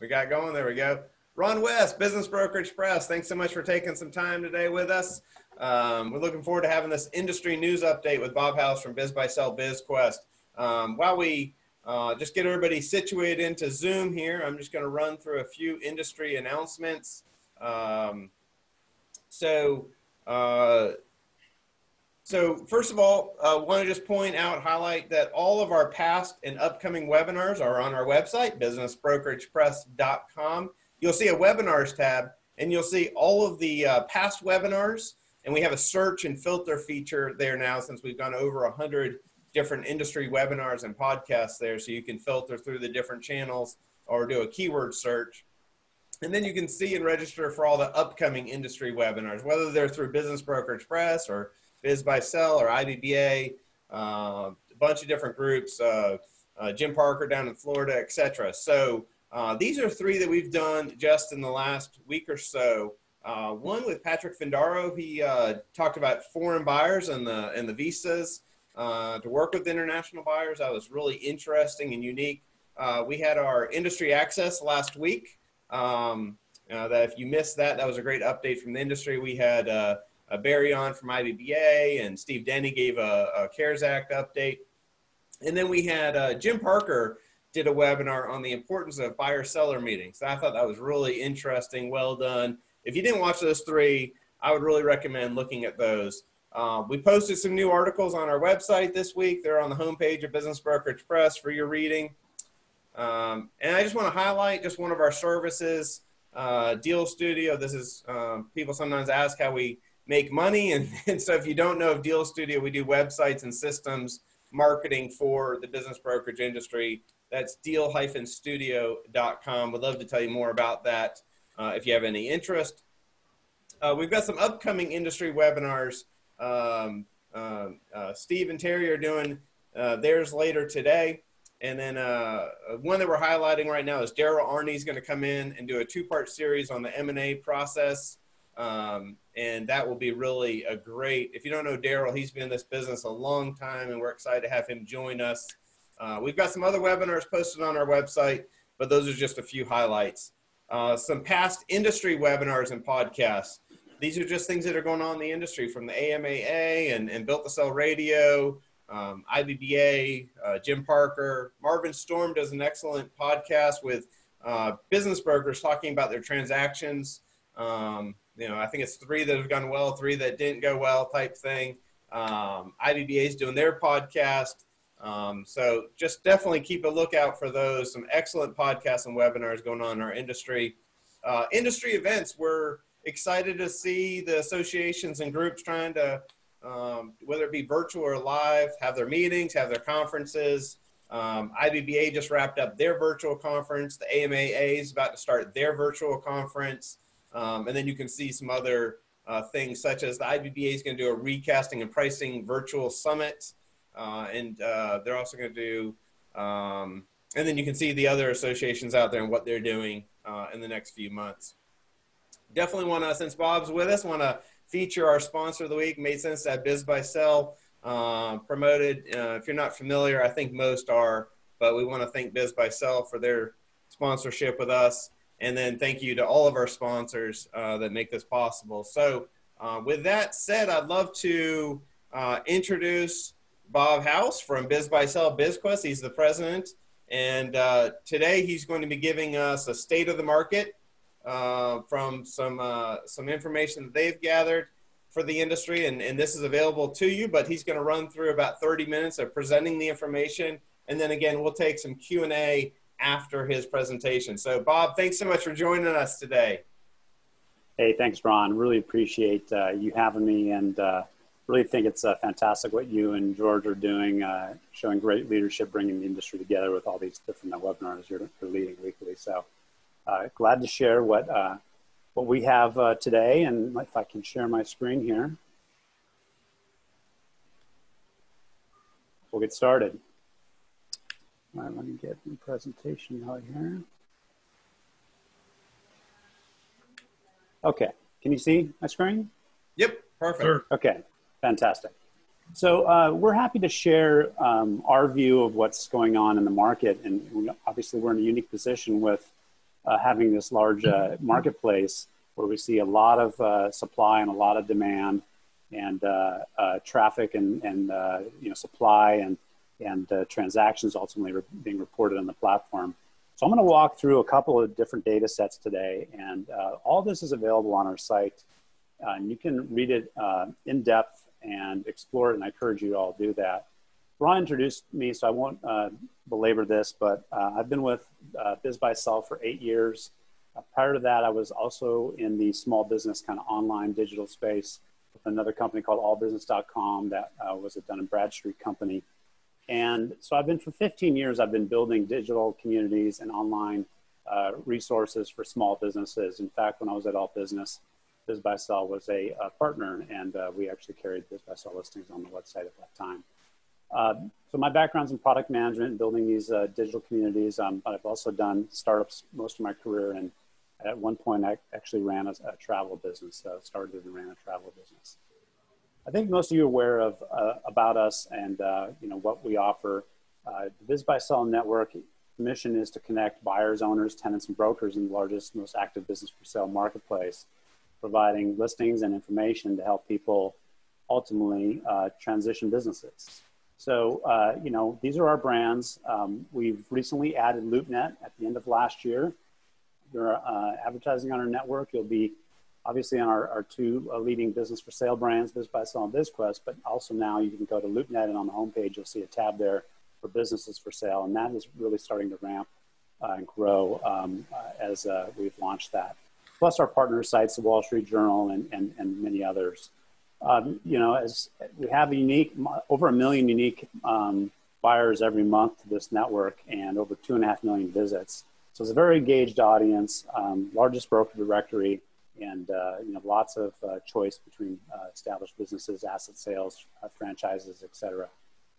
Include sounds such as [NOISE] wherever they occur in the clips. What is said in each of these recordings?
We got going. There we go. Ron West, Business Brokerage Press. Thanks so much for taking some time today with us. Um, we're looking forward to having this industry news update with Bob House from BizBuySell BizQuest. Um, while we uh, just get everybody situated into Zoom here, I'm just going to run through a few industry announcements. Um, so, uh, so first of all, I uh, want to just point out, highlight that all of our past and upcoming webinars are on our website, businessbrokeragepress.com. You'll see a webinars tab and you'll see all of the uh, past webinars and we have a search and filter feature there now since we've gone over a hundred different industry webinars and podcasts there. So you can filter through the different channels or do a keyword search. And then you can see and register for all the upcoming industry webinars, whether they're through Business Brokerage Press or BizBuySell or IBBA, uh, a bunch of different groups, uh, uh, Jim Parker down in Florida, etc. So these are three that we've done just in the last week or so. One with Patrick Findaro, he talked about foreign buyers and the and the visas to work with international buyers. That was really interesting and unique. we had our industry access last week. Um, uh, that if you missed that, that was a great update from the industry. We had uh, Barry on from IBBA, and Steve Denny gave a, a CARES Act update. And then we had uh, Jim Parker did a webinar on the importance of buyer seller meetings. I thought that was really interesting. Well done. If you didn't watch those three, I would really recommend looking at those. Uh, we posted some new articles on our website this week. They're on the homepage of Business Brokerage Press for your reading. Um, and I just want to highlight just one of our services, uh, Deal Studio. This is um, people sometimes ask how we make money, and, [LAUGHS] and so if you don't know of Deal Studio, we do websites and systems marketing for the business brokerage industry. That's deal-studio.com. Would love to tell you more about that uh, if you have any interest. Uh, we've got some upcoming industry webinars. Um, um uh, Steve and Terry are doing uh, theirs later today. And then uh, one that we're highlighting right now is Daryl Arney is going to come in and do a two-part series on the M&A process. Um, and that will be really a great, if you don't know Daryl, he's been in this business a long time and we're excited to have him join us. Uh, we've got some other webinars posted on our website, but those are just a few highlights. Uh, some past industry webinars and podcasts. These are just things that are going on in the industry from the AMAA and, and Built to Sell Radio, um, IBBA, uh, Jim Parker. Marvin Storm does an excellent podcast with uh, business brokers talking about their transactions. Um, you know, I think it's three that have gone well, three that didn't go well type thing. Um, IBBA is doing their podcast. Um, so just definitely keep a lookout for those. Some excellent podcasts and webinars going on in our industry. Uh, industry events, we're excited to see the associations and groups trying to um, whether it be virtual or live, have their meetings, have their conferences. Um, IBBA just wrapped up their virtual conference. The AMAA is about to start their virtual conference. Um, and then you can see some other uh, things such as the IBBA is going to do a recasting and pricing virtual summit. Uh, and uh, they're also going to do, um, and then you can see the other associations out there and what they're doing uh, in the next few months. Definitely want to, since Bob's with us, want to feature our sponsor of the week. Made sense that BizBuySell uh, promoted. Uh, if you're not familiar, I think most are, but we want to thank BizBuySell for their sponsorship with us. And then thank you to all of our sponsors uh, that make this possible. So, uh, with that said, I'd love to uh, introduce Bob House from BizBuySell BizQuest. He's the president. And uh, today he's going to be giving us a state of the market uh, from some uh, some information that they've gathered for the industry, and, and this is available to you. But he's going to run through about 30 minutes of presenting the information, and then again we'll take some Q and A after his presentation. So, Bob, thanks so much for joining us today. Hey, thanks, Ron. Really appreciate uh, you having me, and uh, really think it's uh, fantastic what you and George are doing, uh, showing great leadership, bringing the industry together with all these different webinars you're, you're leading weekly. So uh, glad to share what, uh, what we have today. And if I can share my screen here, we'll get started. All right, let me get the presentation out here. Okay, can you see my screen? Yep, perfect. Okay, fantastic. So uh, we're happy to share um, our view of what's going on in the market, and we, obviously we're in a unique position with uh, having this large uh, marketplace where we see a lot of uh, supply and a lot of demand and uh, uh, traffic and, and you know, supply and, and transactions ultimately re being reported on the platform. So I'm going to walk through a couple of different data sets today, and all this is available on our site. and you can read it in depth and explore it, and I encourage you to all do that. Ron introduced me, so I won't uh, belabor this, but uh, I've been with uh, BizBuySell for eight years. Uh, prior to that, I was also in the small business kind of online digital space with another company called allbusiness.com that uh, was a Dun & Bradstreet company. And so I've been for 15 years, I've been building digital communities and online uh, resources for small businesses. In fact, when I was at All Business, BizBuySell was a, a partner, and we actually carried biz BizBuySell listings on the website at that time. Uh, so my background's in product management, and building these uh, digital communities, um, I've also done startups most of my career. And at one point, I actually ran a, a travel business, uh, started and ran a travel business. I think most of you are aware of uh, about us and uh, you know what we offer. Uh, the BizBuySell network mission is to connect buyers, owners, tenants, and brokers in the largest, most active business for sale marketplace, providing listings and information to help people ultimately transition businesses. So, uh, you know, these are our brands. Um, we've recently added LoopNet at the end of last year. You're uh, advertising on our network. You'll be obviously on our, our two uh, leading business for sale brands, BizBuySell and BizQuest, but also now you can go to LoopNet and on the homepage, you'll see a tab there for businesses for sale. And that is really starting to ramp uh, and grow um, uh, as uh, we've launched that. Plus our partner sites, the Wall Street Journal and, and, and many others um, you know, as we have a unique, over a million unique um, buyers every month to this network and over two and a half million visits. So it's a very engaged audience, um, largest broker directory, and uh, you know, lots of uh, choice between uh, established businesses, asset sales, uh, franchises, etc.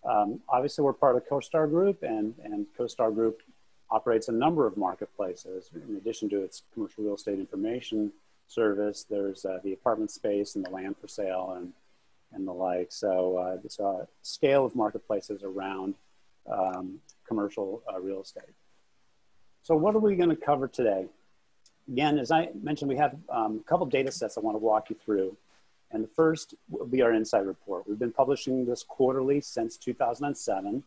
Um, obviously, we're part of CoStar Group, and, and CoStar Group operates a number of marketplaces in addition to its commercial real estate information service. There's uh, the apartment space and the land for sale and, and the like. So uh, there's a scale of marketplaces around um, commercial real estate. So what are we going to cover today? Again, as I mentioned, we have um, a couple of data sets I want to walk you through. And the first will be our insight report. We've been publishing this quarterly since 2007.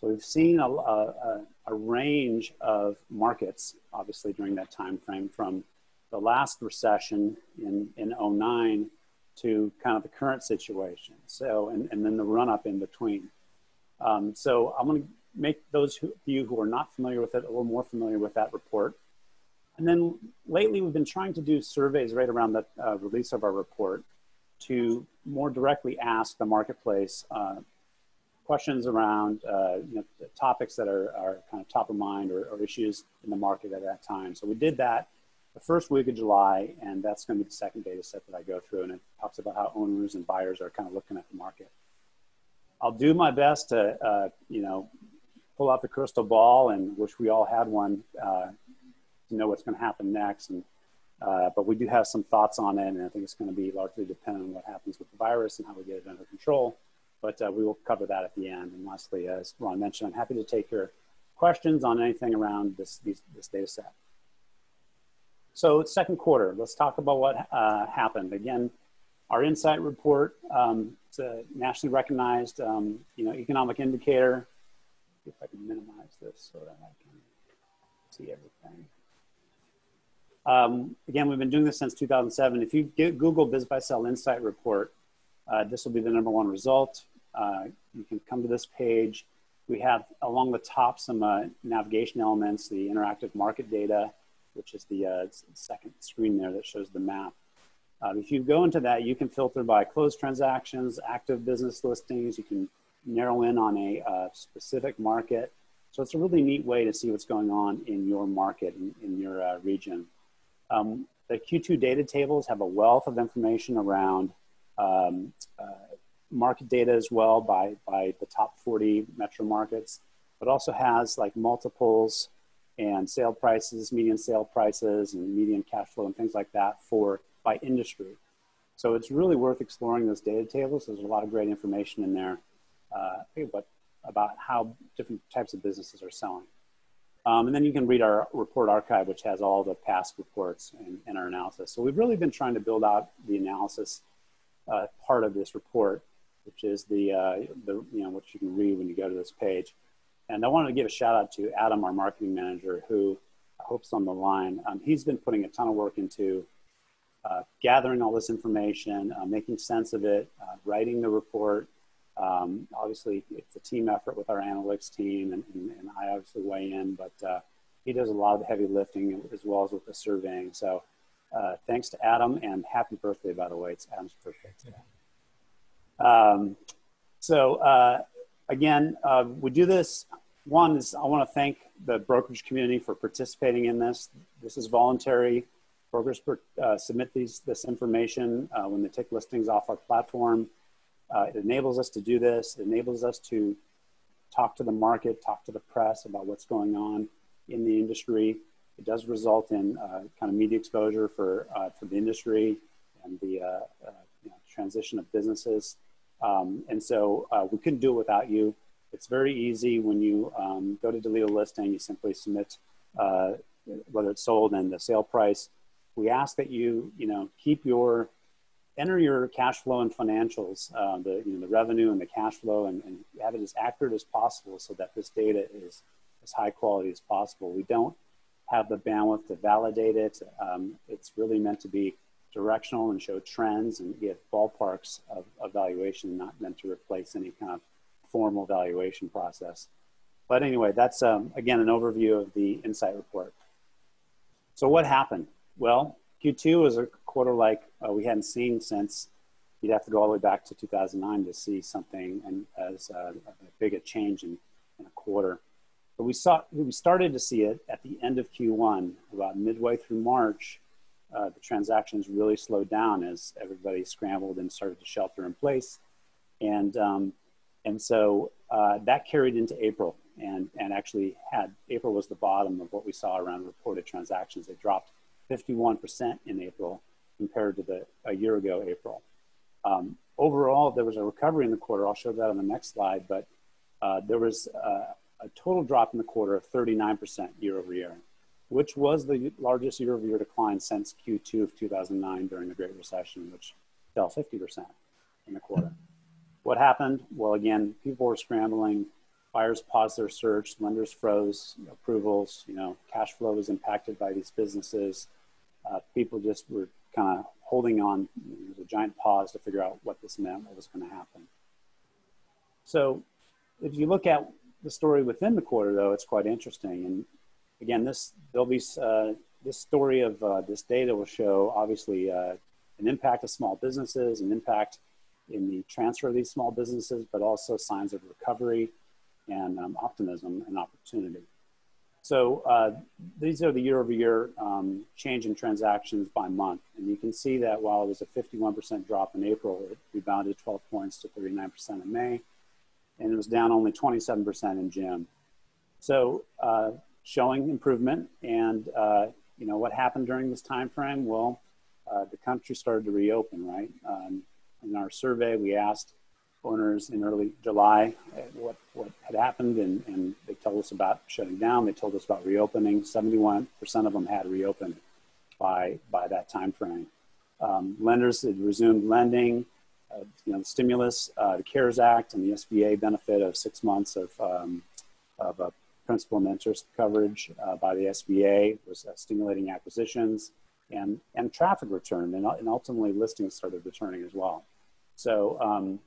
So we've seen a, a, a range of markets, obviously, during that time frame from the last recession in, in 09 to kind of the current situation. So, and, and then the run up in between. Um, so I'm going to make those of you who are not familiar with it a little more familiar with that report. And then lately we've been trying to do surveys right around the uh, release of our report to more directly ask the marketplace uh, questions around uh, you know, topics that are, are kind of top of mind or, or issues in the market at that time. So we did that the first week of July, and that's going to be the second data set that I go through, and it talks about how owners and buyers are kind of looking at the market. I'll do my best to, uh, you know, pull out the crystal ball and wish we all had one uh, to know what's going to happen next. And uh, but we do have some thoughts on it, and I think it's going to be largely dependent on what happens with the virus and how we get it under control. But uh, we will cover that at the end. And lastly, as Ron mentioned, I'm happy to take your questions on anything around this, these, this data set. So second quarter, let's talk about what uh, happened. Again, our insight report, um, it's a nationally recognized, um, you know, economic indicator. If I can minimize this so that I can see everything. Um, again, we've been doing this since 2007. If you get Google BizBuySell Insight Report, uh, this will be the number one result. Uh, you can come to this page. We have along the top some uh, navigation elements, the interactive market data, which is the uh, second screen there that shows the map. Um, if you go into that, you can filter by closed transactions, active business listings. You can narrow in on a uh, specific market. So it's a really neat way to see what's going on in your market, in, in your uh, region. Um, the Q2 data tables have a wealth of information around um, uh, market data as well by, by the top 40 metro markets, but also has like multiples and sale prices, median sale prices, and median cash flow, and things like that for by industry. So it's really worth exploring those data tables. There's a lot of great information in there uh, about how different types of businesses are selling. Um, and then you can read our report archive, which has all the past reports and, and our analysis. So we've really been trying to build out the analysis uh, part of this report, which is the, uh, the, you know, what you can read when you go to this page. And I wanted to give a shout out to Adam, our marketing manager, who I hope's on the line. Um, he's been putting a ton of work into uh, gathering all this information, uh, making sense of it, uh, writing the report, um, obviously, it's a team effort with our analytics team, and, and, and I obviously weigh in, but uh, he does a lot of the heavy lifting as well as with the surveying. So, uh, thanks to Adam, and happy birthday, by the way. It's Adam's birthday today. Um, so, uh, again, uh, we do this. One is I want to thank the brokerage community for participating in this. This is voluntary. Brokers uh, submit these, this information uh, when they take listings off our platform. Uh, it enables us to do this. It enables us to talk to the market, talk to the press about what's going on in the industry. It does result in uh, kind of media exposure for, uh, for the industry and the uh, uh, you know, transition of businesses. Um, and so uh, we couldn't do it without you. It's very easy when you um, go to delete a listing, you simply submit whether it's sold and the sale price. We ask that you, you know, keep your enter your cash flow and financials, uh, the, you know, the revenue and the cash flow, and, and, have it as accurate as possible so that this data is as high quality as possible. We don't have the bandwidth to validate it. Um, it's really meant to be directional and show trends and give ballparks of evaluation, not meant to replace any kind of formal valuation process. But anyway, that's um, again an overview of the insight report. So what happened? Well, Q2 was a quarter like uh, we hadn't seen since you'd have to go all the way back to 2009 to see something and as uh, a big a change in, in, a quarter. But we saw we started to see it at the end of Q1, about midway through March. Uh, the transactions really slowed down as everybody scrambled and started to shelter in place, and um, and so uh, that carried into April, and and actually had April was the bottom of what we saw around reported transactions. They dropped 51% in April compared to the a year ago April. Um, overall, there was a recovery in the quarter. I'll show that on the next slide, but uh, there was uh, a total drop in the quarter of 39% year over year, which was the largest year over year decline since Q2 of 2009 during the Great Recession, which fell 50% in the quarter. What happened? Well, again, people were scrambling. Buyers paused their search. Lenders froze approvals. You know, cash flow was impacted by these businesses uh, people just were kind of holding on. There was a giant pause to figure out what this meant, what was going to happen. So, if you look at the story within the quarter, though, it's quite interesting. And again, this there'll be uh, this story of uh, this data will show obviously uh, an impact of small businesses, an impact in the transfer of these small businesses, but also signs of recovery and um, optimism and opportunity. So uh, these are the year over year um, change in transactions by month. And you can see that while it was a 51% drop in April, it rebounded 12 points to 39% in May. And it was down only 27% in June. So uh, showing improvement. And, uh, you know, what happened during this time frame? Well, uh, the country started to reopen, right? Um, in our survey, we asked owners in early July uh, what, what had happened, and, and they told us about shutting down. They told us about reopening. 71% of them had reopened by, by that time frame. Um, lenders had resumed lending. Uh, you know, the stimulus, uh, the CARES Act, and the SBA benefit of six months of, um, of uh, principal and interest coverage uh, by the SBA was stimulating acquisitions, and, and traffic returned, and, and ultimately listings started returning as well. So um,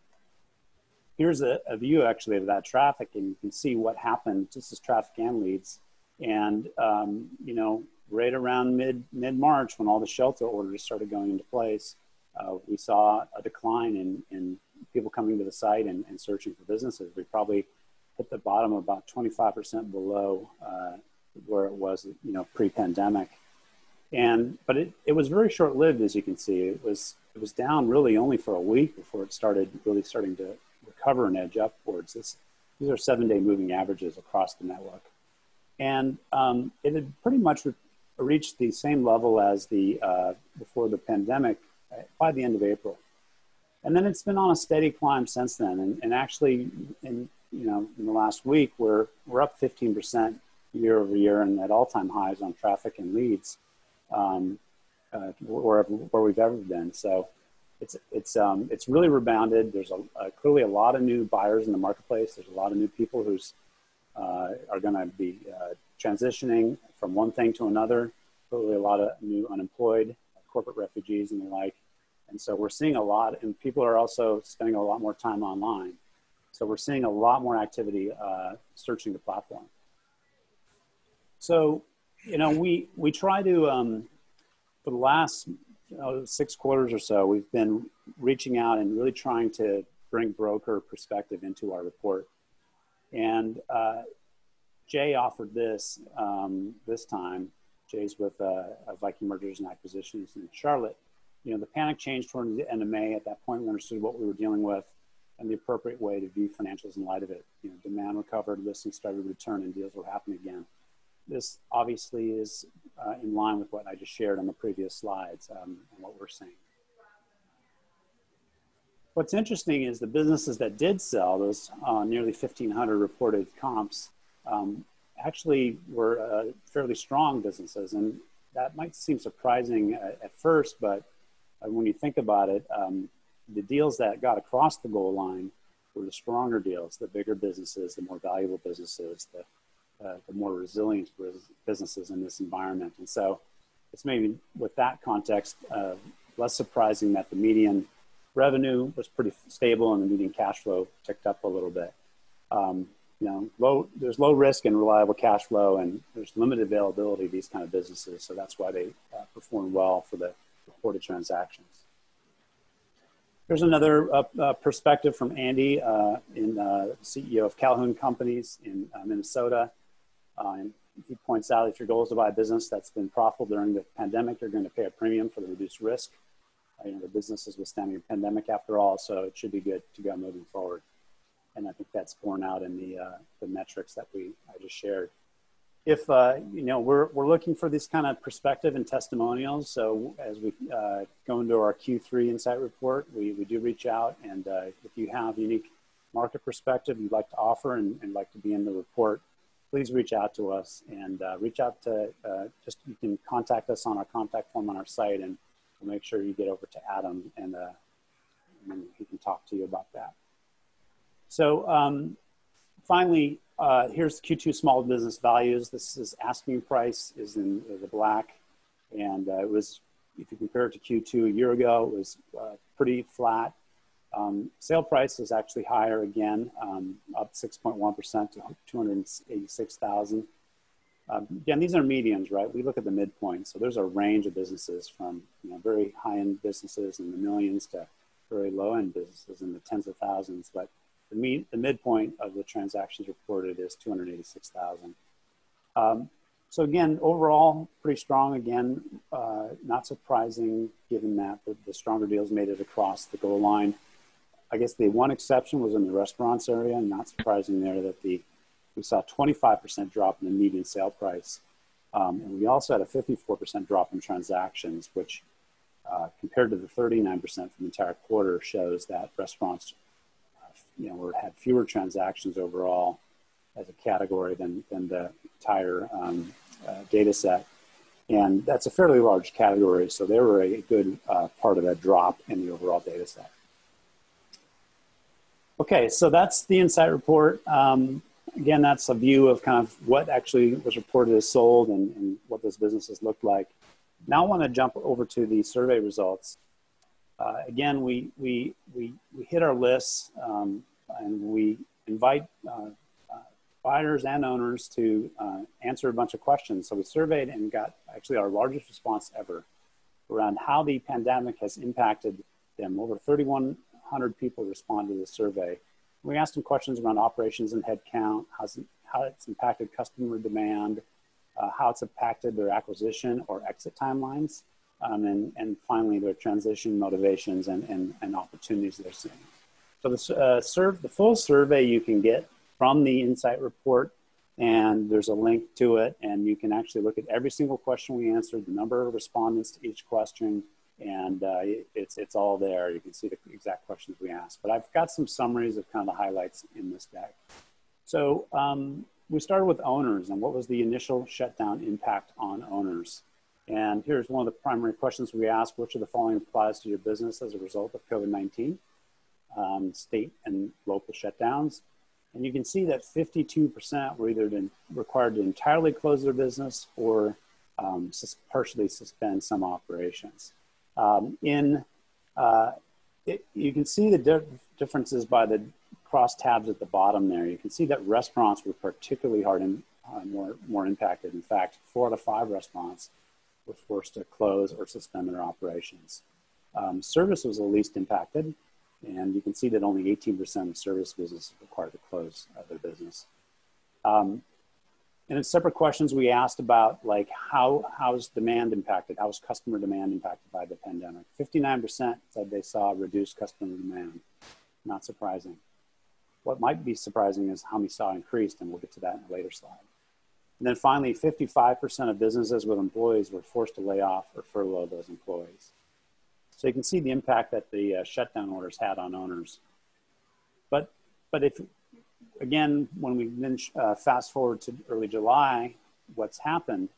here's a, a, view actually of that traffic and you can see what happened This is traffic and leads. And um, you know right around mid mid march when all the shelter orders started going into place uh, we saw a decline in, in people coming to the site and, and, searching for businesses. We probably hit the bottom about 25% below uh, where it was you know pre-pandemic. And but it, it was very short-lived as you can see. It was it was down really only for a week before it started really starting to recover and edge upwards. This, these are seven day moving averages across the network. And um, it had pretty much re- reached the same level as the uh, before the pandemic uh, by the end of April. And then it's been on a steady climb since then. And, and actually, in, you know, in the last week, we're, we're up 15% year over year and at all-time highs on traffic and leads um, uh, where, where we've ever been. So it's it's um, it's really rebounded. There's a, a, clearly a lot of new buyers in the marketplace. There's a lot of new people who's uh, are going to be uh, transitioning from one thing to another. Clearly, a lot of new unemployed, corporate refugees, and the like. And so we're seeing a lot, and people are also spending a lot more time online. So we're seeing a lot more activity uh, searching the platform. So, you know, we we try to um, for the last you know, six quarters or so, we've been reaching out and really trying to bring broker perspective into our report. And uh, Jay offered this um, this time. Jay's with uh, Viking Mergers and Acquisitions in Charlotte. You know, the panic changed toward the end of May. At that point, we understood what we were dealing with and the appropriate way to view financials in light of it. You know, demand recovered, listings started to return, and deals were happening again. This obviously is uh, in line with what I just shared on the previous slides um, and what we're seeing. What's interesting is the businesses that did sell, those uh, nearly 1,500 reported comps, um, actually were uh, fairly strong businesses. And that might seem surprising at, at first, but uh, when you think about it, um, the deals that got across the goal line were the stronger deals, the bigger businesses, the more valuable businesses, the uh, the more resilient businesses in this environment. And so it's maybe with that context, uh, less surprising that the median revenue was pretty stable and the median cash flow ticked up a little bit. Um, you know, low, there's low risk and reliable cash flow and there's limited availability of these kind of businesses. So that's why they uh, perform well for the reported transactions. Here's another uh, uh, perspective from Andy, uh, in, uh, CEO of Calhoun Companies in Minnesota. Uh, and he points out if your goal is to buy a business that's been profitable during the pandemic, you're going to pay a premium for the reduced risk. Uh, you know, the business is withstanding a pandemic after all, so it should be good to go moving forward. And I think that's borne out in the, uh, the metrics that we I just shared. If, uh, you know, we're, we're looking for this kind of perspective and testimonials. So as we uh, go into our Q3 Insight Report, we, we do reach out. And uh, if you have unique market perspective you'd like to offer and, and like to be in the report, please reach out to us and uh, reach out to uh, just you can contact us on our contact form on our site and we'll make sure you get over to Adam and, uh, and he can talk to you about that. So um, finally, uh, here's Q2 small business values. This is asking price is in the black and uh, it was, if you compare it to Q2 a year ago, it was uh, pretty flat. Um, sale price is actually higher again, um, up 6.1% to 286,000. Um, again, these are medians, right? We look at the midpoint. So there's a range of businesses from you know, very high-end businesses in the millions to very low-end businesses in the tens of thousands. But the, the midpoint of the transactions reported is 286,000. Um, so again, overall, pretty strong. Again, uh, not surprising given that the, the stronger deals made it across the goal line. I guess the one exception was in the restaurants area. Not surprising there that the we saw a 25% drop in the median sale price, um, and we also had a 54% drop in transactions, which uh, compared to the 39% from the entire quarter shows that restaurants, uh, you know, were, had fewer transactions overall as a category than than the entire um, uh, data set. And that's a fairly large category, so they were a good uh, part of that drop in the overall data set. Okay, so that's the Insight Report. Um, again, that's a view of kind of what actually was reported as sold and, and what those businesses looked like. Now I want to jump over to the survey results. Uh, again, we, we, we, we hit our lists um, and we invite uh, uh, buyers and owners to uh, answer a bunch of questions. So we surveyed and got actually our largest response ever around how the pandemic has impacted them. Over 31 100 people responded to the survey. We asked them questions around operations and headcount, how it's impacted customer demand, uh, how it's impacted their acquisition or exit timelines, um, and, and finally their transition motivations and, and, and opportunities they're seeing. So the, uh, serve, the full survey you can get from the Insight Report, and there's a link to it, and you can actually look at every single question we answered, the number of respondents to each question, and uh, it's it's all there. You can see the exact questions we asked. But I've got some summaries of kind of the highlights in this deck. So um, we started with owners and what was the initial shutdown impact on owners? And here's one of the primary questions we asked, which of the following applies to your business as a result of COVID-19? Um, state and local shutdowns. And you can see that 52% were either required to entirely close their business or um, partially suspend some operations. Um, in, uh, it, you can see the di differences by the cross tabs at the bottom there. You can see that restaurants were particularly hard and uh, more, more impacted. In fact, four out of five restaurants were forced to close or suspend their operations. Um, service was the least impacted, and you can see that only 18% of service businesses required to close uh, their business. Um, and in separate questions, we asked about like how how's demand impacted? How's customer demand impacted by the pandemic? 59% said they saw reduced customer demand. Not surprising. What might be surprising is how many saw increased, and we'll get to that in a later slide. And then finally, 55% of businesses with employees were forced to lay off or furlough those employees. So you can see the impact that the uh, shutdown orders had on owners. But, but if, again, when we then uh, fast forward to early July, what's happened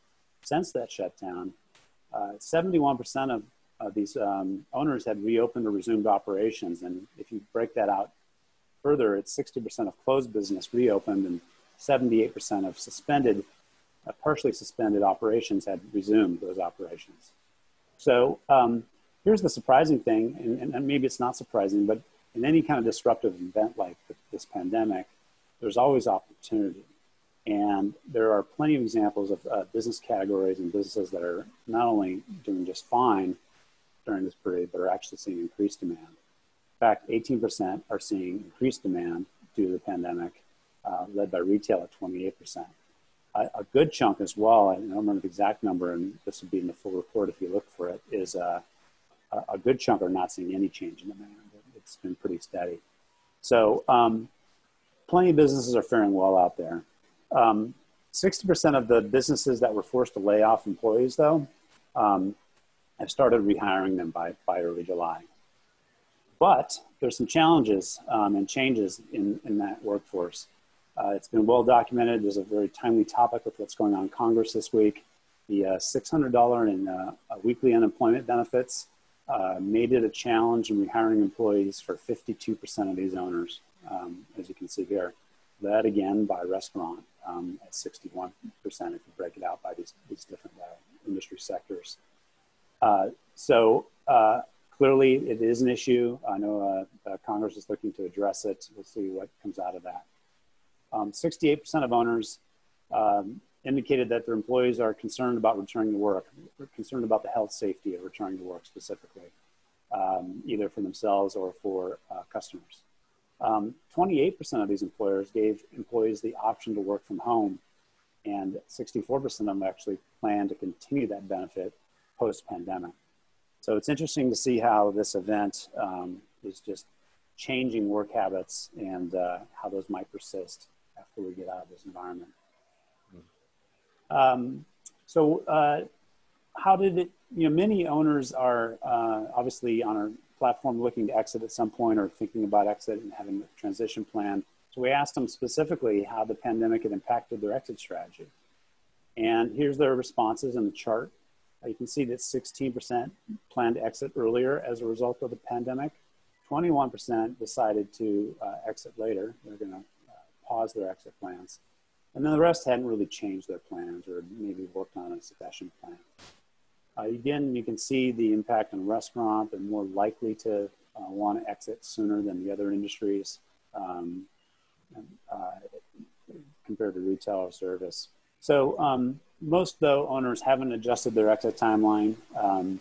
since that shutdown, 71% uh, of, of these um, owners had reopened or resumed operations. And if you break that out further, it's 60% of closed business reopened and 78% of suspended, uh, partially suspended operations had resumed those operations. So um, here's the surprising thing, and, and, maybe it's not surprising, but in any kind of disruptive event like this pandemic, there's always opportunity. And there are plenty of examples of uh, business categories and businesses that are not only doing just fine during this period, but are actually seeing increased demand. In fact, 18% are seeing increased demand due to the pandemic, uh, led by retail at 28%. A, a, good chunk as well, I don't remember the exact number, and this would be in the full report if you look for it, is uh, a, a good chunk are not seeing any change in demand. It's been pretty steady. So um, plenty of businesses are faring well out there. Um, 60% of the businesses that were forced to lay off employees, though, um, have started rehiring them by, by early July. But there's some challenges um, and changes in, in that workforce. Uh, it's been well documented. There's a very timely topic with what's going on in Congress this week. The uh, $600 in uh, weekly unemployment benefits uh, made it a challenge in rehiring employees for 52% of these owners, um, as you can see here. Led again by restaurant um, at 61% if you break it out by these, these different uh, industry sectors. Uh, so clearly it is an issue. I know Congress is looking to address it. We'll see what comes out of that. Um, 68% of owners um, indicated that their employees are concerned about returning to work, concerned about the health safety of returning to work specifically, um, either for themselves or for uh, customers. 28% um, of these employers gave employees the option to work from home, and 64% of them actually plan to continue that benefit post pandemic. So it's interesting to see how this event um, is just changing work habits and uh, how those might persist after we get out of this environment. Um, so uh, how did it, you know, many owners are uh, obviously on our platform looking to exit at some point or thinking about exit and having a transition plan. So we asked them specifically how the pandemic had impacted their exit strategy. And here's their responses in the chart. Uh, you can see that 16% planned to exit earlier as a result of the pandemic. 21% decided to uh, exit later. They're going to uh, pause their exit plans. And then the rest hadn't really changed their plans or maybe worked on a succession plan. Uh, again, you can see the impact on restaurant. They're more likely to uh, want to exit sooner than the other industries um, uh, compared to retail or service. So um, most, though, owners haven't adjusted their exit timeline. Um,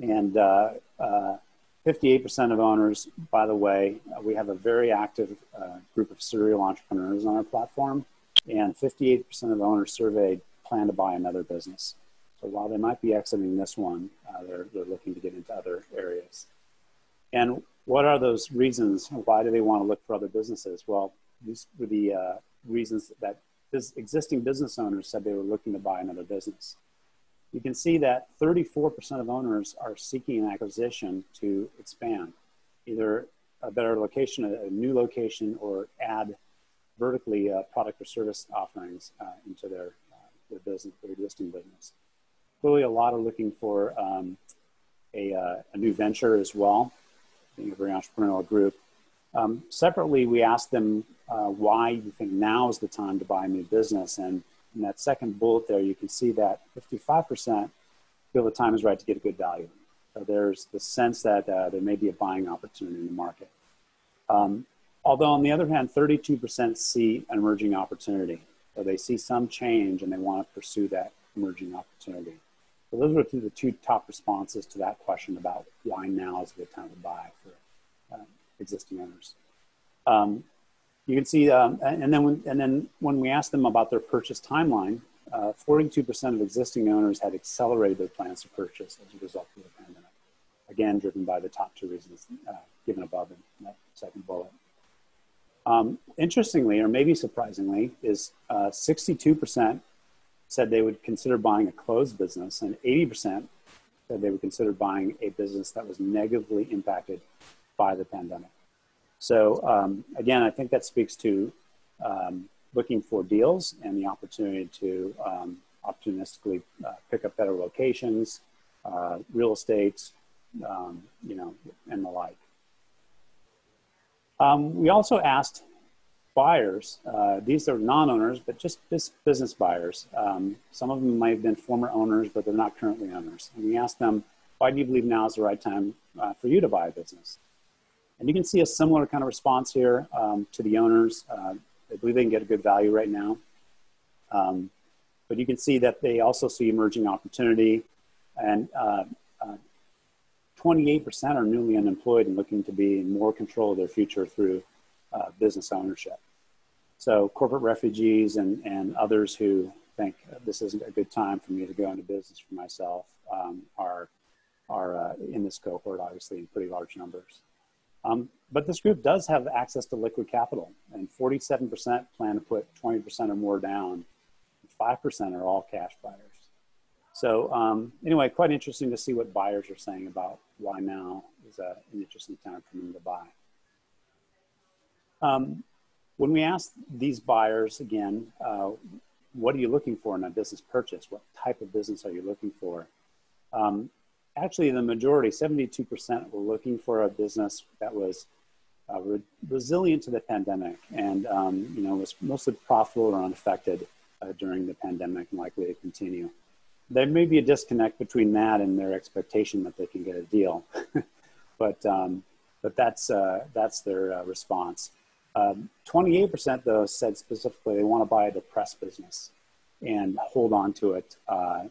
and 58% uh, uh, of owners, by the way, uh, we have a very active group of serial entrepreneurs on our platform and 58% of owners surveyed plan to buy another business. While they might be exiting this one, uh, they're, they're looking to get into other areas. And what are those reasons? Why do they want to look for other businesses? Well, these were the uh, reasons that existing business owners said they were looking to buy another business. You can see that 34% of owners are seeking an acquisition to expand, either a better location, a, a new location, or add vertically uh, product or service offerings uh, into their, uh, their business, their existing business. Clearly, a lot are looking for um, a, uh, a, new venture as well, being a very entrepreneurial group. Um, separately, we asked them uh, why you think now is the time to buy a new business. And in that second bullet there, you can see that 55% feel the time is right to get a good value. So there's the sense that uh, there may be a buying opportunity in the market. Um, although on the other hand, 32% see an emerging opportunity. So they see some change and they want to pursue that emerging opportunity. So those were the two top responses to that question about why now is a good time to buy for uh, existing owners. Um, you can see, um, and then when, and then when we asked them about their purchase timeline, 42% uh, of existing owners had accelerated their plans to purchase as a result of the pandemic. Again, driven by the top two reasons uh, given above in that second bullet. Um, interestingly, or maybe surprisingly, is uh, 62% said they would consider buying a closed business, and 80% said they would consider buying a business that was negatively impacted by the pandemic. So um, again, I think that speaks to um, looking for deals and the opportunity to um, opportunistically uh, pick up better locations, uh, real estate, um, you know, and the like. Um, we also asked buyers, uh, these are non-owners, but just business buyers. Um, some of them might have been former owners, but they're not currently owners. And we asked them, why do you believe now is the right time uh, for you to buy a business? And you can see a similar kind of response here um, to the owners. Uh, I believe they can get a good value right now. Um, but you can see that they also see emerging opportunity and 28% uh, uh, are newly unemployed and looking to be in more control of their future through uh, business ownership. So corporate refugees and, and others who think this isn't a good time for me to go into business for myself um, are, are uh, in this cohort, obviously in pretty large numbers. Um, but this group does have access to liquid capital, and 47% plan to put 20% or more down. 5% are all cash buyers. So um, anyway, quite interesting to see what buyers are saying about why now is a, an interesting time for them to buy. Um, when we ask these buyers again, uh, what are you looking for in a business purchase? What type of business are you looking for? Um, actually the majority, 72% were looking for a business that was uh, re resilient to the pandemic and um, you know was mostly profitable or unaffected uh, during the pandemic and likely to continue. There may be a disconnect between that and their expectation that they can get a deal, [LAUGHS] but um, but that's uh, that's their uh, response. 28% um, though said specifically they want to buy a depressed business and hold on to it uh,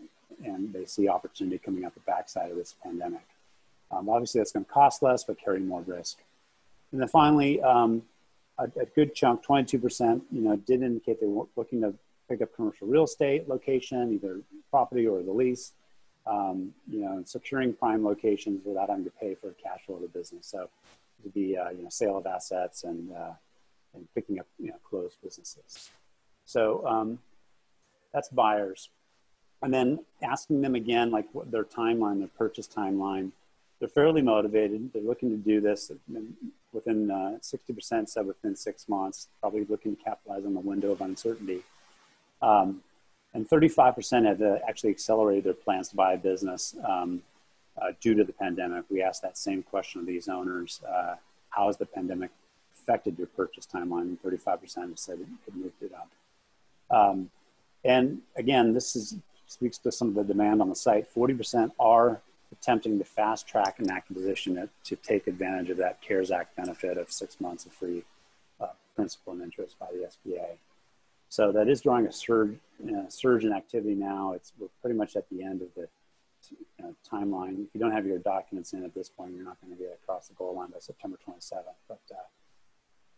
and they see opportunity coming out the backside of this pandemic. Um, obviously, that's going to cost less, but carry more risk. And then finally, um, a, a, good chunk, 22%, you know, did indicate they were looking to pick up commercial real estate location, either property or the lease, um, you know, securing prime locations without having to pay for cash flow of the business. So it would be, uh, you know, sale of assets and, uh, and picking up, you know, closed businesses. So um, that's buyers and then asking them again, like what their timeline, their purchase timeline. They're fairly motivated. They're looking to do this within uh, 60% said within six months, probably looking to capitalize on the window of uncertainty. Um, and 35% have uh, actually accelerated their plans to buy a business um, uh, due to the pandemic. We asked that same question of these owners. Uh, how has the pandemic affected your purchase timeline? And 35% have said it, moved it up. Um, and again, this is speaks to some of the demand on the site. 40% are attempting to fast track an acquisition to, take advantage of that CARES Act benefit of six months of free uh, principal and interest by the SBA. So that is drawing a surge, surge in activity now. It's we're pretty much at the end of the you know, timeline. If you don't have your documents in at this point, you're not going to get across the goal line by September 27th. But uh,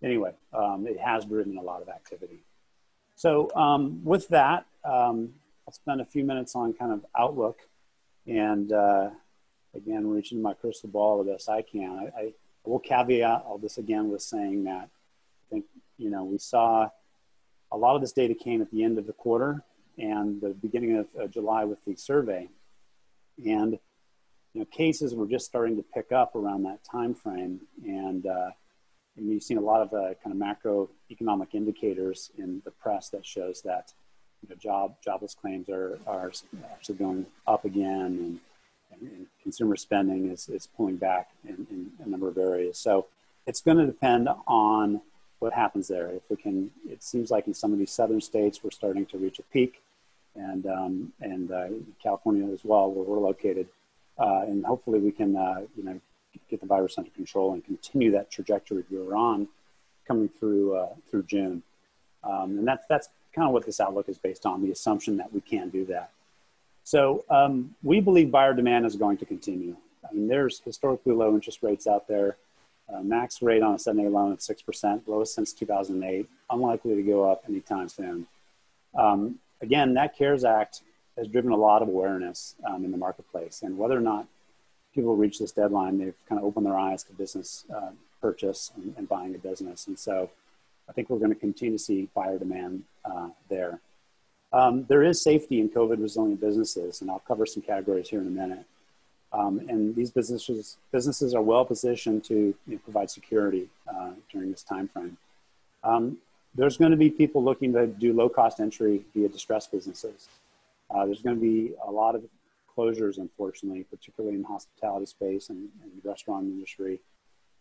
anyway, um, it has driven a lot of activity. So um, with that, um, I'll spend a few minutes on kind of outlook and uh, again, reaching my crystal ball the best I can. I, I, will caveat all this again with saying that I think, you know, we saw a lot of this data came at the end of the quarter and the beginning of uh, July with the survey. And, you know, cases were just starting to pick up around that time frame. And, uh, and you've seen a lot of uh, kind of macroeconomic indicators in the press that shows that you know, job jobless claims are, are actually going up again, and, and consumer spending is, is pulling back in, in a number of areas. So it's going to depend on what happens there. If we can, it seems like in some of these southern states we're starting to reach a peak, and um, and uh, California as well, where we're located, uh, and hopefully we can uh, you know get the virus under control and continue that trajectory we were on coming through uh, through June. Um, and that's that's kind of what this outlook is based on, the assumption that we can do that. So um, we believe buyer demand is going to continue. I mean, there's historically low interest rates out there. Uh, max rate on a 7A loan at 6%, lowest since 2008, unlikely to go up anytime soon. Um, again, that CARES Act has driven a lot of awareness um, in the marketplace. And whether or not people reach this deadline, they've kind of opened their eyes to business uh, purchase and, and, buying a business. And so I think we're going to continue to see buyer demand uh, there. Um, there is safety in COVID resilient businesses, and I'll cover some categories here in a minute. Um, and these businesses businesses are well positioned to you know, provide security uh, during this time frame. Um, there's going to be people looking to do low cost entry via distressed businesses. Uh, there's going to be a lot of closures, unfortunately, particularly in the hospitality space and, and restaurant industry,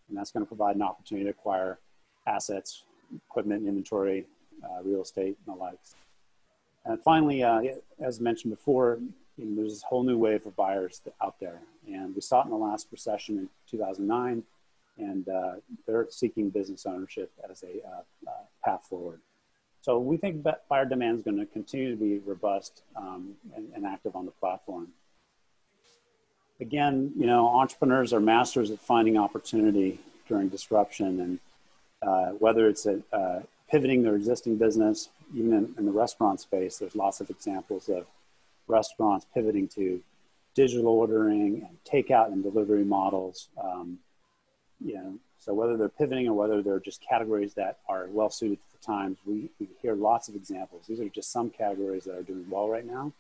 and that's going to provide an opportunity to acquire assets, equipment, inventory, uh, real estate, and the likes. And finally, uh, as mentioned before, you know, there's this whole new wave of buyers out there. And we saw it in the last recession in 2009, and uh, they're seeking business ownership as a uh, uh, path forward. So we think that buyer demand is going to continue to be robust um, and, and, active on the platform. Again, you know, entrepreneurs are masters at finding opportunity during disruption, and uh, whether it's a, uh, pivoting their existing business, even in, in the restaurant space, there's lots of examples of restaurants pivoting to digital ordering and takeout and delivery models. Um, you know, so whether they're pivoting or whether they're just categories that are well suited to the times, we, we hear lots of examples. These are just some categories that are doing well right now.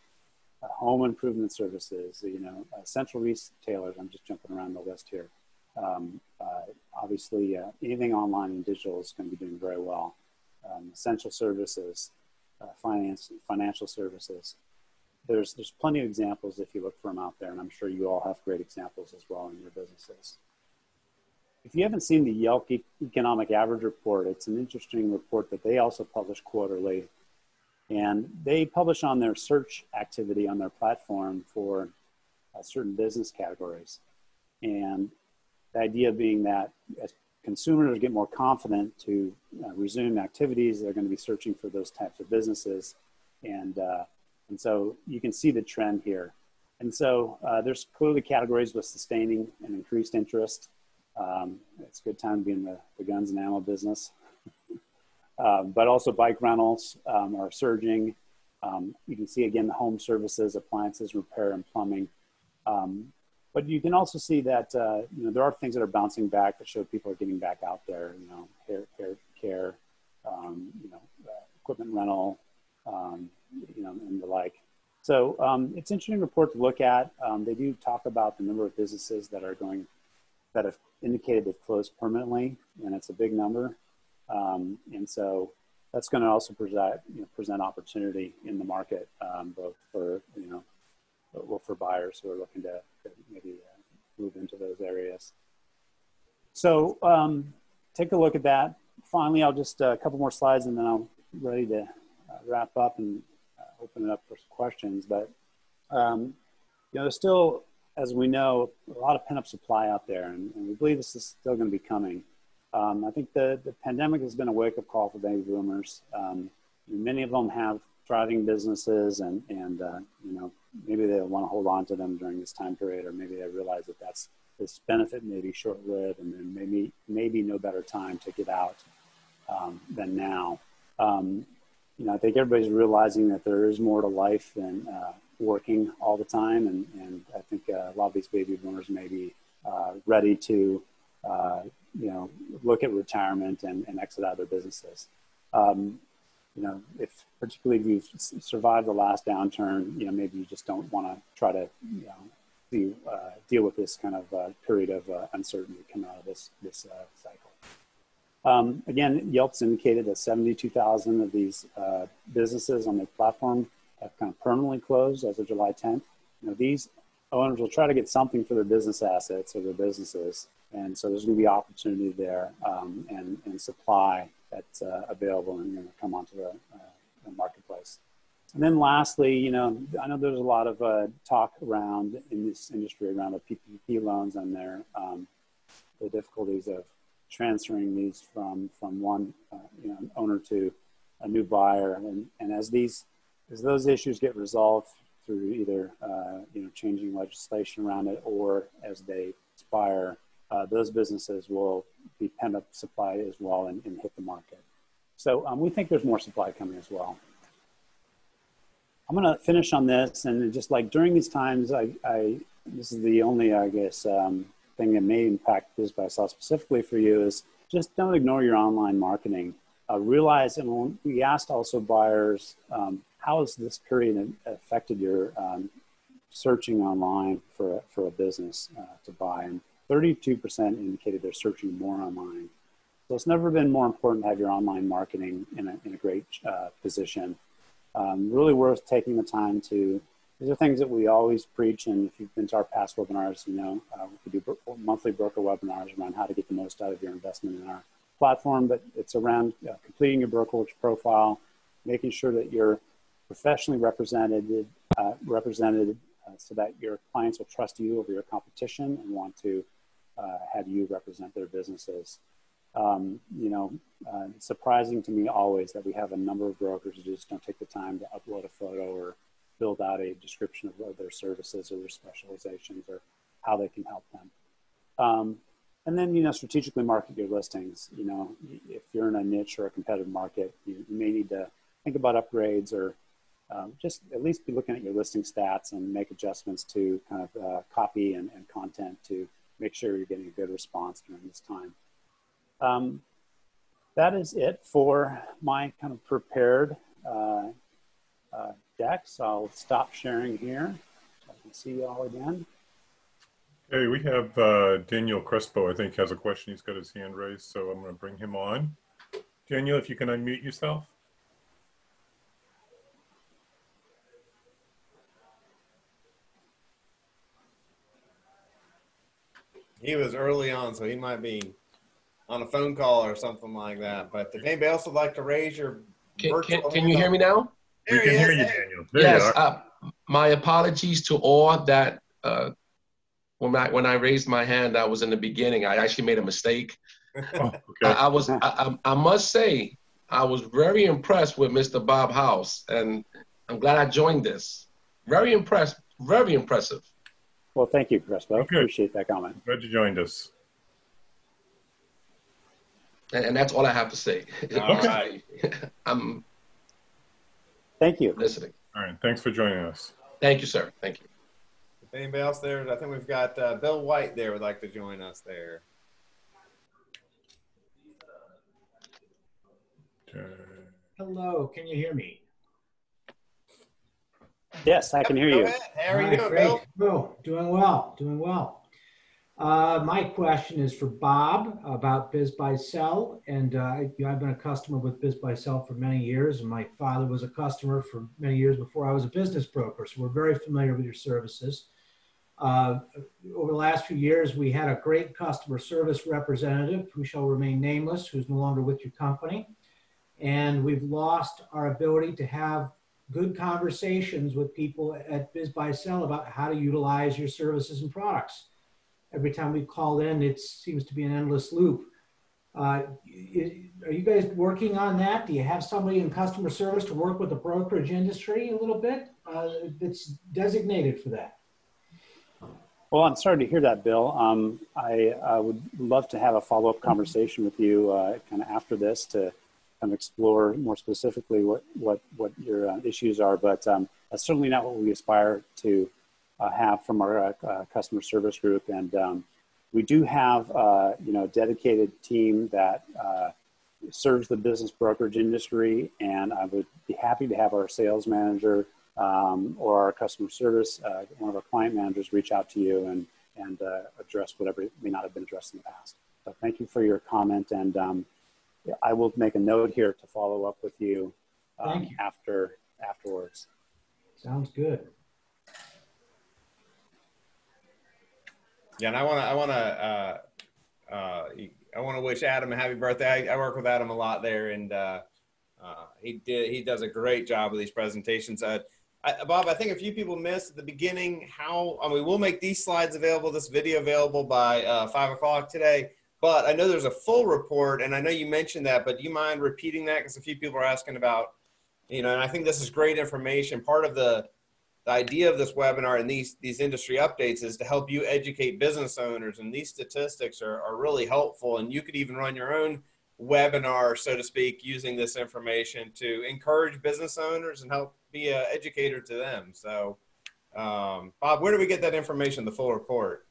Uh, home improvement services, you know, uh, central retailers. I'm just jumping around the list here. Um, uh, obviously, uh, anything online and digital is going to be doing very well. Um, essential services, finance, financial services there's there's plenty of examples if you look for them out there, and I'm sure you all have great examples as well in your businesses. If you haven't seen the Yelp Economic Average Report, it's an interesting report that they also publish quarterly, and they publish on their search activity on their platform for uh, certain business categories, and the idea being that as consumers get more confident to uh, resume activities, they're going to be searching for those types of businesses, and uh, and so you can see the trend here. And so uh, there's clearly categories with sustaining and increased interest. Um, it's a good time to be in the, the guns and ammo business. Uh, but also bike rentals um, are surging. Um, you can see again the home services, appliances, repair, and plumbing. Um, but you can also see that uh, you know there are things that are bouncing back that show people are getting back out there. You know, hair, hair care, um, you know, uh, equipment rental, um, you know, and the like. So um, it's an interesting report to look at. Um, they do talk about the number of businesses that are going, that have indicated they've closed permanently, and it's a big number. Um, and so that's going to also present, you know, present opportunity in the market, um, both for, you know, well, for buyers who are looking to, to maybe uh, move into those areas. So um, take a look at that. Finally, I'll just uh, a couple more slides and then I'm ready to uh, wrap up and uh, open it up for questions. But um, you know, there's still, as we know, a lot of pent-up supply out there, and, and we believe this is still going to be coming. Um, I think the, the pandemic has been a wake-up call for baby boomers. Um, many of them have thriving businesses, and and uh, you know maybe they want to hold on to them during this time period, or maybe they realize that that's this benefit may be short-lived, and then maybe maybe no better time to get out um, than now. Um, you know, I think everybody's realizing that there is more to life than uh, working all the time, and, and I think uh, a lot of these baby boomers may be uh, ready to, uh, you know, look at retirement and, and exit out of their businesses. Um, you know, if particularly if you've survived the last downturn, you know, maybe you just don't want to try to, you know, do, uh, deal with this kind of uh, period of uncertainty coming out of this this cycle. Um, again, Yelp's indicated that 72,000 of these uh, businesses on their platform have kind of permanently closed as of July 10th. You know, these owners will try to get something for their business assets or their businesses. And so there's going to be opportunity there um, and, and supply that's uh, available and going to come onto the, uh, the, marketplace. And then lastly, you know, I know there's a lot of uh, talk around in this industry around the PPP loans and their um, the difficulties of transferring these from from one uh, you know owner to a new buyer. And, and as these as those issues get resolved through either uh, you know changing legislation around it or as they expire, uh, those businesses will be pent up supply as well and, and hit the market. So um, we think there's more supply coming as well. I'm going to finish on this, and just like during these times, I, I this is the only, I guess, um, thing that may impact BizBuySell specifically for you is just don't ignore your online marketing. Uh, realize, and we asked also buyers, um, how has this period affected your um, searching online for a, for a business uh, to buy? And 32% indicated they're searching more online. So it's never been more important to have your online marketing in a, in a great uh, position. Um, really worth taking the time to, these are things that we always preach. And if you've been to our past webinars, you know, uh, we do monthly broker webinars around how to get the most out of your investment in our platform, but it's around uh, completing your brokerage profile, making sure that you're professionally represented, uh, represented uh, so that your clients will trust you over your competition and want to uh, have you represent their businesses. Um, you know, uh, surprising to me always that we have a number of brokers who just don't take the time to upload a photo or build out a description of their services or their specializations or how they can help them. Um, and then, you know, strategically market your listings. You know, if you're in a niche or a competitive market, you, you may need to think about upgrades or um, just at least be looking at your listing stats and make adjustments to kind of uh, copy and, and, content to make sure you're getting a good response during this time. Um, that is it for my kind of prepared uh, uh, deck. So I'll stop sharing here I can see you all again. Okay, we have uh, Daniel Crespo, I think, has a question. He's got his hand raised, so I'm going to bring him on. Daniel, if you can unmute yourself. He was early on, so he might be on a phone call or something like that. But if anybody else would like to raise your can, can, can you hear me now? we can hear you, Daniel. There yes. You uh, my apologies to all that. Uh, when I when I raised my hand, I was in the beginning. I actually made a mistake. oh, [LAUGHS] okay. I, I was. I, I must say, I was very impressed with Mr. Bob House, and I'm glad I joined this. Very impressed. Very impressive. Well, thank you, Crespo. Okay. Appreciate that comment. Glad you joined us. And, and that's all I have to say. Okay. [LAUGHS] I'm. Thank you. Listening. All right. Thanks for joining us. Thank you, sir. Thank you. If anybody else there, I think we've got uh, Bill White there would like to join us there. Hello, can you hear me? Yes, I can hear you. How are you doing, Bill? Doing well, doing well. Uh, my question is for Bob about Biz by BizBuySell, and uh, I've been a customer with Biz by BizBuySell for many years, and my father was a customer for many years before I was a business broker, so we're very familiar with your services. Uh, over the last few years, we had a great customer service representative who shall remain nameless, who's no longer with your company, and we've lost our ability to have good conversations with people at BizBuySell about how to utilize your services and products. Every time we call in, it seems to be an endless loop. Uh, are you guys working on that? Do you have somebody in customer service to work with the brokerage industry a little bit uh, that's designated for that? Well, I'm sorry to hear that, Bill. Um, I uh, would love to have a follow up conversation with you uh, kind of after this to kind of explore more specifically what what what your uh, issues are. But um, that's certainly not what we aspire to uh, have from our uh, uh customer service group. And um, we do have uh, you know a dedicated team that uh, serves the business brokerage industry. And I would be happy to have our sales manager um, or our customer service, one of our client managers, reach out to you and and address whatever may not have been addressed in the past. So thank you for your comment and. I will make a note here to follow up with you, um, Thank you. after afterwards. Sounds good. Yeah, and I want to, I want to, uh, uh, I want to wish Adam a happy birthday. I, I work with Adam a lot there, and uh, uh, he did, he does a great job with these presentations. Uh, I, Bob, I think a few people missed at the beginning how, I mean, we'll make these slides available, this video available by uh, five o'clock today. But I know there's a full report, and I know you mentioned that. But do you mind repeating that? Because a few people are asking about, you know, and I think this is great information. Part of the the idea of this webinar and these these industry updates is to help you educate business owners and these statistics are, are really helpful and you could even run your own webinar so to speak using this information to encourage business owners and help be an educator to them so um, bob where do we get that information the full report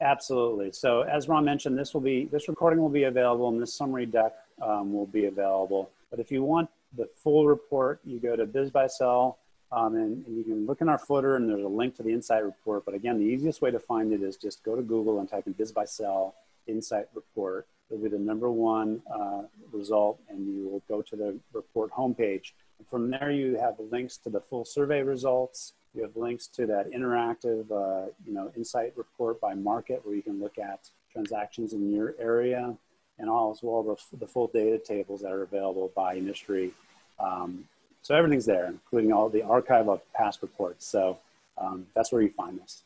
Absolutely. So as Ron mentioned, this will be this recording will be available, and this summary deck um, will be available. But if you want the full report, you go to BizBuySell, um, and, and, you can look in our footer, and there's a link to the Insight report. But again, the easiest way to find it is just go to Google and type in BizBuySell Insight report. It'll be the number one uh, result, and you will go to the report homepage. And from there, you have links to the full survey results you have links to that interactive, uh, you know, insight report by market where you can look at transactions in your area and all as well the, the full data tables that are available by industry. Um, so everything's there, including all the archive of past reports. So um, that's where you find this.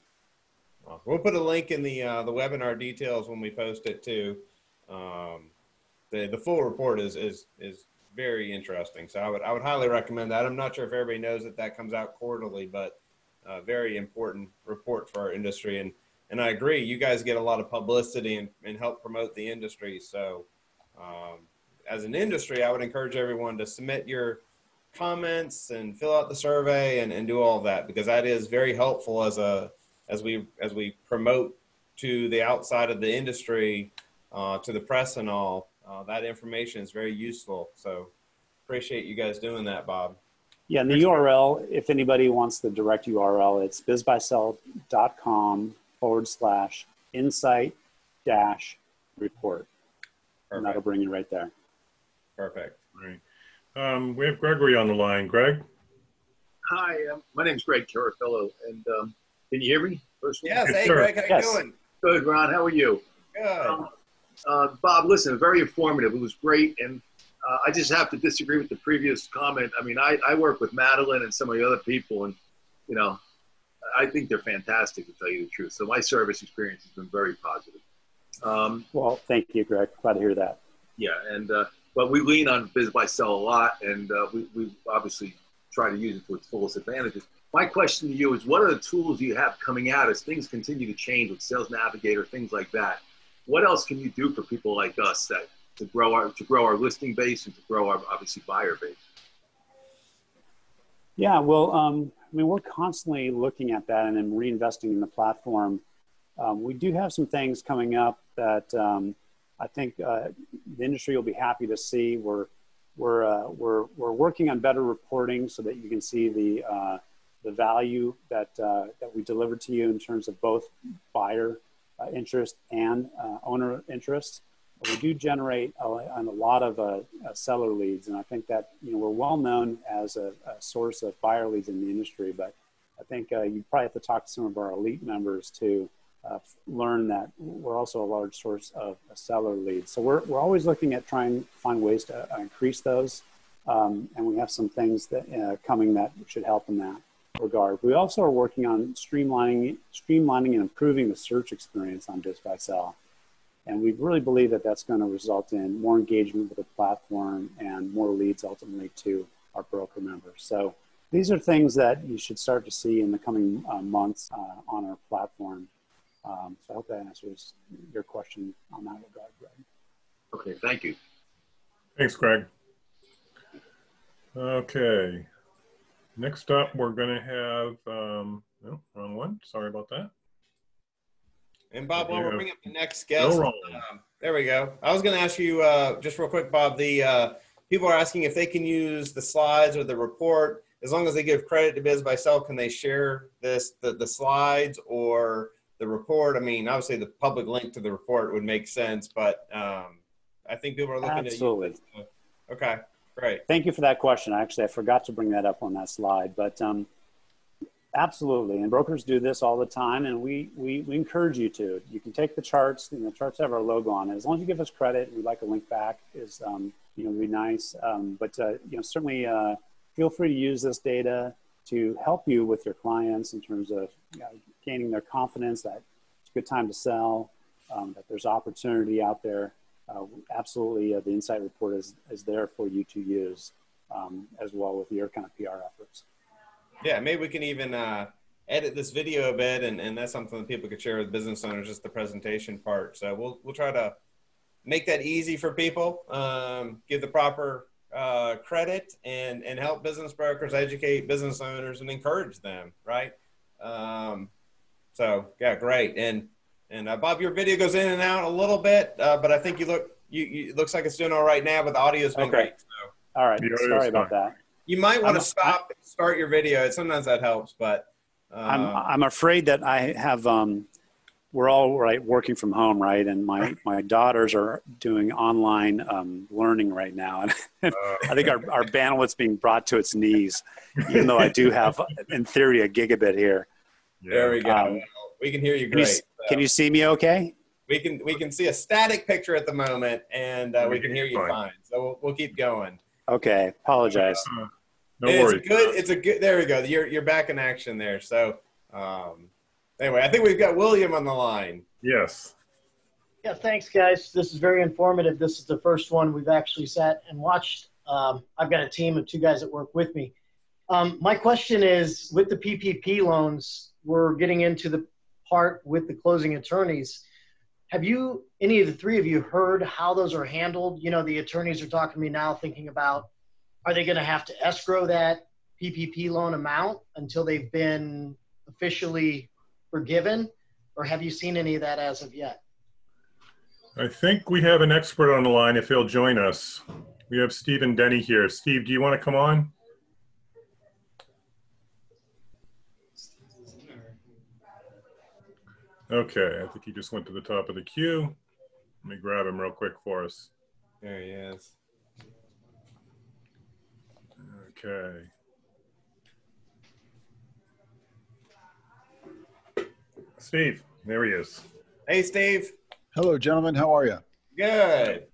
We'll put a link in the uh, the webinar details when we post it too. Um, the the full report is is is very interesting. So I would I would highly recommend that. I'm not sure if everybody knows that that comes out quarterly, but a very important report for our industry. And and I agree, you guys get a lot of publicity and, and help promote the industry. So um, as an industry, I would encourage everyone to submit your comments and fill out the survey and, and do all that because that is very helpful as a as we as we promote to the outside of the industry uh, to the press and all uh, that information is very useful. So appreciate you guys doing that, Bob. Yeah, and the URL, if anybody wants the direct URL, it's bizbuysell.com forward slash insight dash report. And that'll bring you right there. Perfect. Right. Um, we have Gregory on the line. Greg? Hi, um, my name is Greg Carafillo, and um, can you hear me? First yes, hey, Greg, how yes. you doing? Good, Ron. How are you? Good. Um, uh, Bob, listen, very informative. It was great. And uh, I just have to disagree with the previous comment. I mean, I, I work with Madeline and some of the other people, and, you know, I think they're fantastic, to tell you the truth. So my service experience has been very positive. Um, well, thank you, Greg. Glad to hear that. Yeah. And, uh, but we lean on BizBuySell a lot, and uh, we, we obviously try to use it to its fullest advantages. My question to you is what are the tools you have coming out as things continue to change with Sales Navigator, things like that? What else can you do for people like us that to grow our to grow our listing base and to grow our obviously buyer base? Yeah, well, um, I mean, we're constantly looking at that and then reinvesting in the platform. Um, we do have some things coming up that um, I think uh, the industry will be happy to see. We're we're uh, we're we're working on better reporting so that you can see the uh, the value that uh, that we deliver to you in terms of both buyer interest and uh, owner interest. We do generate a, a lot of uh, seller leads, and I think that you know we're well known as a, a source of buyer leads in the industry. But I think you probably have to talk to some of our elite members to uh, learn that we're also a large source of seller leads. So we're, we're always looking at trying to find ways to uh, increase those. Um, and we have some things that uh, coming that should help in that regard. We also are working on streamlining, streamlining and improving the search experience on BizBuySell. And we really believe that that's going to result in more engagement with the platform and more leads ultimately to our broker members. So these are things that you should start to see in the coming uh, months uh, on our platform. Um, so I hope that answers your question on that regard, Greg. Okay, thank you. Thanks, Greg. Okay, Next up, we're going to have, um, no, wrong one. Sorry about that. And Bob, while we're bringing up the next guest, no um, there we go. I was going to ask you uh, just real quick, Bob. The uh, people are asking if they can use the slides or the report as long as they give credit to BizBuySell. Can they share this the, the slides or the report? I mean, obviously the public link to the report would make sense, but um, I think people are looking Absolutely. at. Absolutely. Okay, great. Thank you for that question. Actually, I forgot to bring that up on that slide, but um, absolutely. And brokers do this all the time, and we, we, we encourage you to. You can take the charts. Know, the charts have our logo on it. As long as you give us credit, we'd like a link back. Is um, you know, would be nice. Um, but uh, you know, certainly uh, feel free to use this data to help you with your clients in terms of you know, gaining their confidence that it's a good time to sell, um, that there's opportunity out there. Uh, absolutely, uh, the Insight Report is, is there for you to use um, as well with your kind of PR efforts. Yeah, maybe we can even uh, edit this video a bit, and, and that's something that people could share with business owners, just the presentation part. So we'll, we'll try to make that easy for people, um, give the proper uh, credit, and, and help business brokers educate business owners and encourage them, right? Um, so, yeah, great. And and uh, Bob, your video goes in and out a little bit, uh, but I think you look you, you it looks like it's doing all right now. But the audio's been Okay. great. So All right, The audio's sorry about fine. that. you might want I'm- to stop and start your video. Sometimes that helps, but I'm, um, I'm afraid that I have, um, we're all right working from home, right? And my, my daughters are doing online um, learning right now. And Uh, [LAUGHS] I think our, our bandwidth's being brought to its knees, even though I do have, in theory, a gigabit here. there we go. Um, we can hear you, great. S- can you see me okay? we can we can see a static picture at the moment, and uh, we We can can hear you fine. fine. So we'll, we'll keep going. Okay, apologize. uh, no it's worries. good. It's a good. There we go. You're you're back in action there. So um, anyway, I think we've got William on the line. Yes. Yeah, thanks, guys. This is very informative. This is the first one we've actually sat and watched. Um, I've got a team of two guys that work with me. Um, my question is with the PPP loans, we're getting into the part with the closing attorneys. Have you, any of the three of you, heard how those are handled? You know, the attorneys are talking to me now thinking about are they going to have to escrow that PPP loan amount until they've been officially forgiven? Or have you seen any of that as of yet? I think we have an expert on the line if he'll join us. We have Stephen Denny here. Steve, do you want to come on? Okay, I think he just went to the top of the queue. Let me grab him real quick for us. There he is. Okay. Steve, there he is. Hey, Steve. Hello, gentlemen. How are you? Good.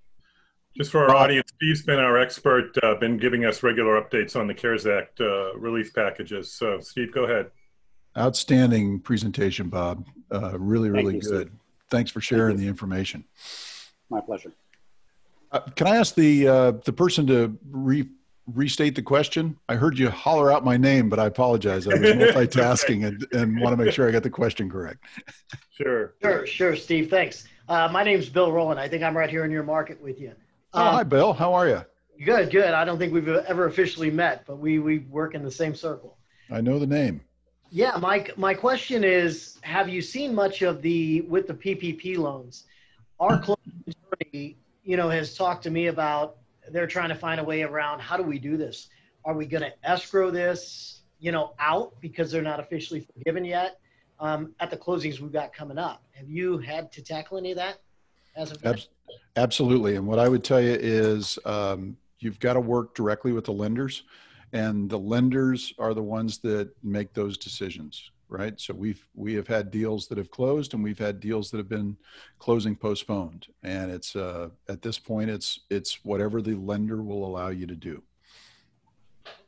Just for our audience, Steve's been our expert, uh, been giving us regular updates on the CARES Act uh, relief packages. So, Steve, go ahead. Outstanding presentation, Bob. Uh, really, Thank really you, good. Steve. Thanks for sharing you. the information. My pleasure. Uh, can I ask the uh, the person to re- restate the question? I heard you holler out my name, but I apologize. I was [LAUGHS] multitasking and, and want to make sure I got the question correct. Sure. Sure, sure, Steve. Thanks. Uh, my name's Bill Rowland. I think I'm right here in your market with you. Oh, hi, Um, Bill. How are you? good, good. I don't think we've ever officially met, but we we work in the same circle. I know the name. Yeah, Mike. My question is: Have you seen much of the with the PPP loans? Our attorney, you know, has talked to me about they're trying to find a way around. How do we do this? Are we going to escrow this, you know, out because they're not officially forgiven yet? Um, at the closings we've got coming up, have you had to tackle any of that as of? Absolutely. And what I would tell you is um, you've got to work directly with the lenders, and the lenders are the ones that make those decisions, right? So we've we have had deals that have closed, and we've had deals that have been closing postponed. And it's uh, at this point, it's it's whatever the lender will allow you to do.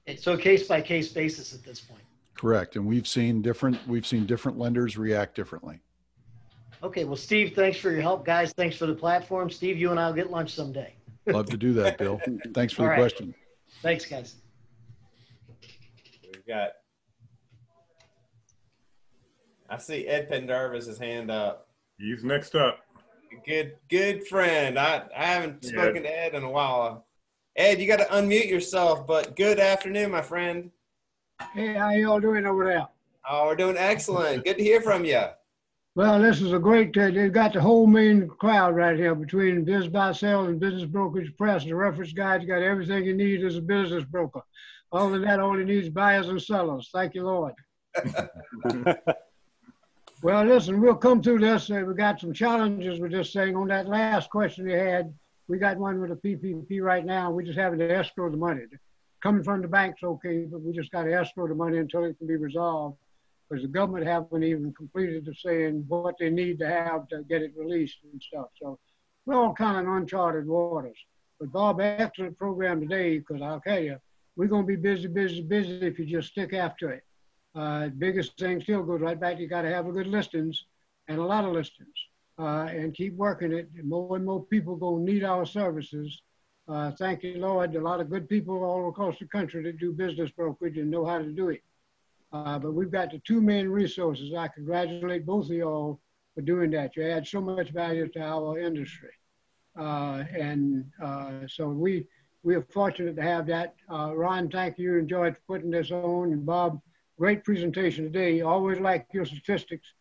It's so case by case basis at this point. Correct. And we've seen different we've seen different lenders react differently. Okay, well, Steve, thanks for your help, guys. Thanks for the platform. Steve, you and I'll get lunch someday. Love to do that, Bill. [LAUGHS] Thanks for All the right. question. Thanks, guys. We've got. I see Ed Pendarvis hand up. He's next up. Good, good friend. I, I haven't Yeah. spoken to Ed in a while. Ed, you got to unmute yourself. But good afternoon, my friend. Hey, how y'all doing over there? Oh, we're doing excellent. Good to hear from you. Well, this is a great, uh, they've got the whole main crowd right here between BizBuySell and Business Brokerage Press. The reference guide's got everything you need as a business broker. All of that only needs buyers and sellers. Thank you, Lord. [LAUGHS] Well, listen, we'll come through this. Uh, we got some challenges with this thing. On that last question you had, We got one with a PPP right now. We're just having to escrow the money. Coming from the bank's okay, but we just got to escrow the money until it can be resolved because the government haven't even completed the saying what they need to have to get it released and stuff. So we're all kind of uncharted waters. But Bob, after the program today because I'll tell you, we're going to be busy, busy, busy if you just stick after it. Uh, biggest thing still goes right back. You got to have a good listings and a lot of listings uh, and keep working it. More and more people going to need our services. Uh, thank you, Lord. A lot of good people all across the country that do business brokerage and know how to do it. Uh, but we've got the two main resources. I congratulate both of y'all for doing that. You add so much value to our industry. Uh, and uh, so we, we are fortunate to have that. Uh, Ron, thank you. Enjoyed putting this on. And Bob, great presentation today. Always like your statistics.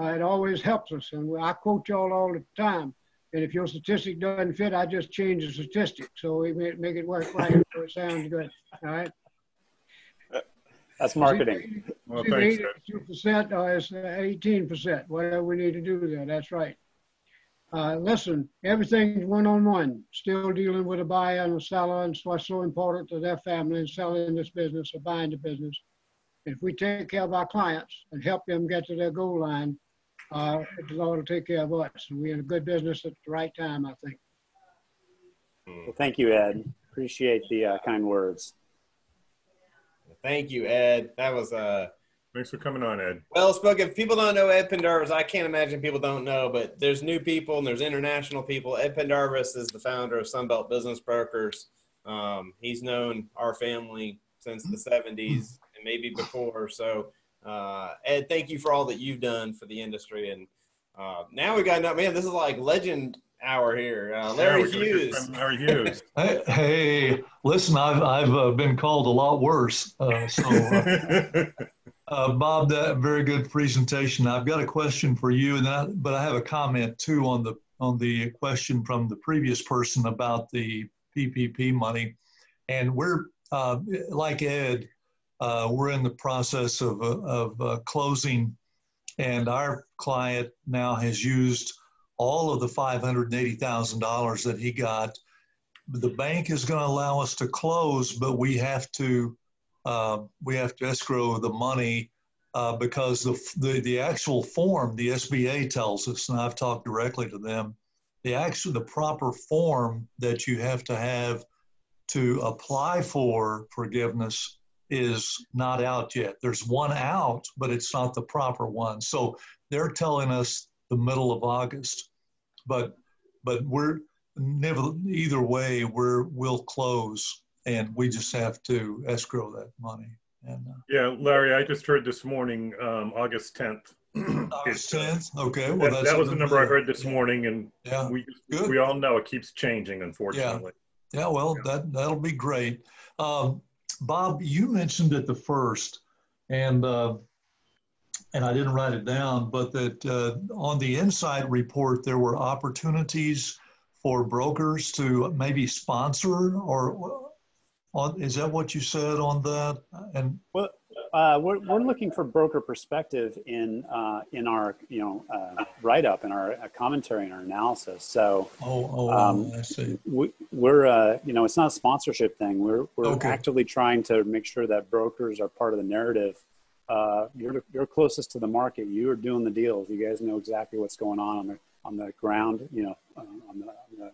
Uh, it always helps us. And I quote y'all all the time. And if your statistic doesn't fit, I just change the statistic. So we make it work right so it sounds good. All right. That's marketing. Well, thanks, percent or it's 18%, whatever we need to do there. That's right. Uh, listen, everything's one-on-one. Still dealing with a buyer and a seller, and what's so important to their family and selling this business or buying the business. If we take care of our clients and help them get to their goal line, uh, the Lord will take care of us. And we're in a good business at the right time, I think. Well, thank you, Ed. Appreciate the uh, kind words. Thank you, Ed. That was uh Thanks for coming on, Ed. Well spoken. If people don't know Ed Pendarvis, I can't imagine people don't know, but there's new people and there's international people. Ed Pendarvis is the founder of Sunbelt Business Brokers. Um, he's known our family since the 70s and maybe before. So, uh, Ed, thank you for all that you've done for the industry. And uh, now we got, no man, this is like legend hour here. Uh, Larry yeah, Hughes. Larry Hughes. [LAUGHS] hey, hey, listen, I've I've uh, been called a lot worse. Uh, so, uh, [LAUGHS] uh, Bob, that very good presentation. I've got a question for you, and I, but I have a comment too on the on the question from the previous person about the PPP money, and we're uh, like Ed, we're in the process of of closing, and our client now has used all of the $580,000 that he got. The bank is going to allow us to close, but we have to uh, we have to escrow the money uh, because the, the the actual form the SBA tells us, and I've talked directly to them, the actual the proper form that you have to have to apply for forgiveness is not out yet. There's one out, but it's not the proper one. So they're telling us the middle of August but but we're never either way we're we'll close and we just have to escrow that money. And uh, yeah larry i just heard this morning um, august 10th [CLEARS THROAT] august 10th okay well that, that was the number i heard this morning and yeah we Good. we all know it keeps changing unfortunately. Yeah, yeah well yeah. that that'll be great. Um, bob you mentioned it the first and uh, and I didn't write it down, but that uh, on the Insight report, there were opportunities for brokers to maybe sponsor or on, is that what you said on that? And well, uh, we're, we're looking for broker perspective in uh, in our you know uh, write up in our uh, commentary and our analysis. So oh, oh um, I see. We, we're uh, you know it's not a sponsorship thing. We're we're okay. actively trying to make sure that brokers are part of the narrative uh, you're you're closest to the market. You are doing the deals. You guys know exactly what's going on on the on the ground. You know, on the, on the uh,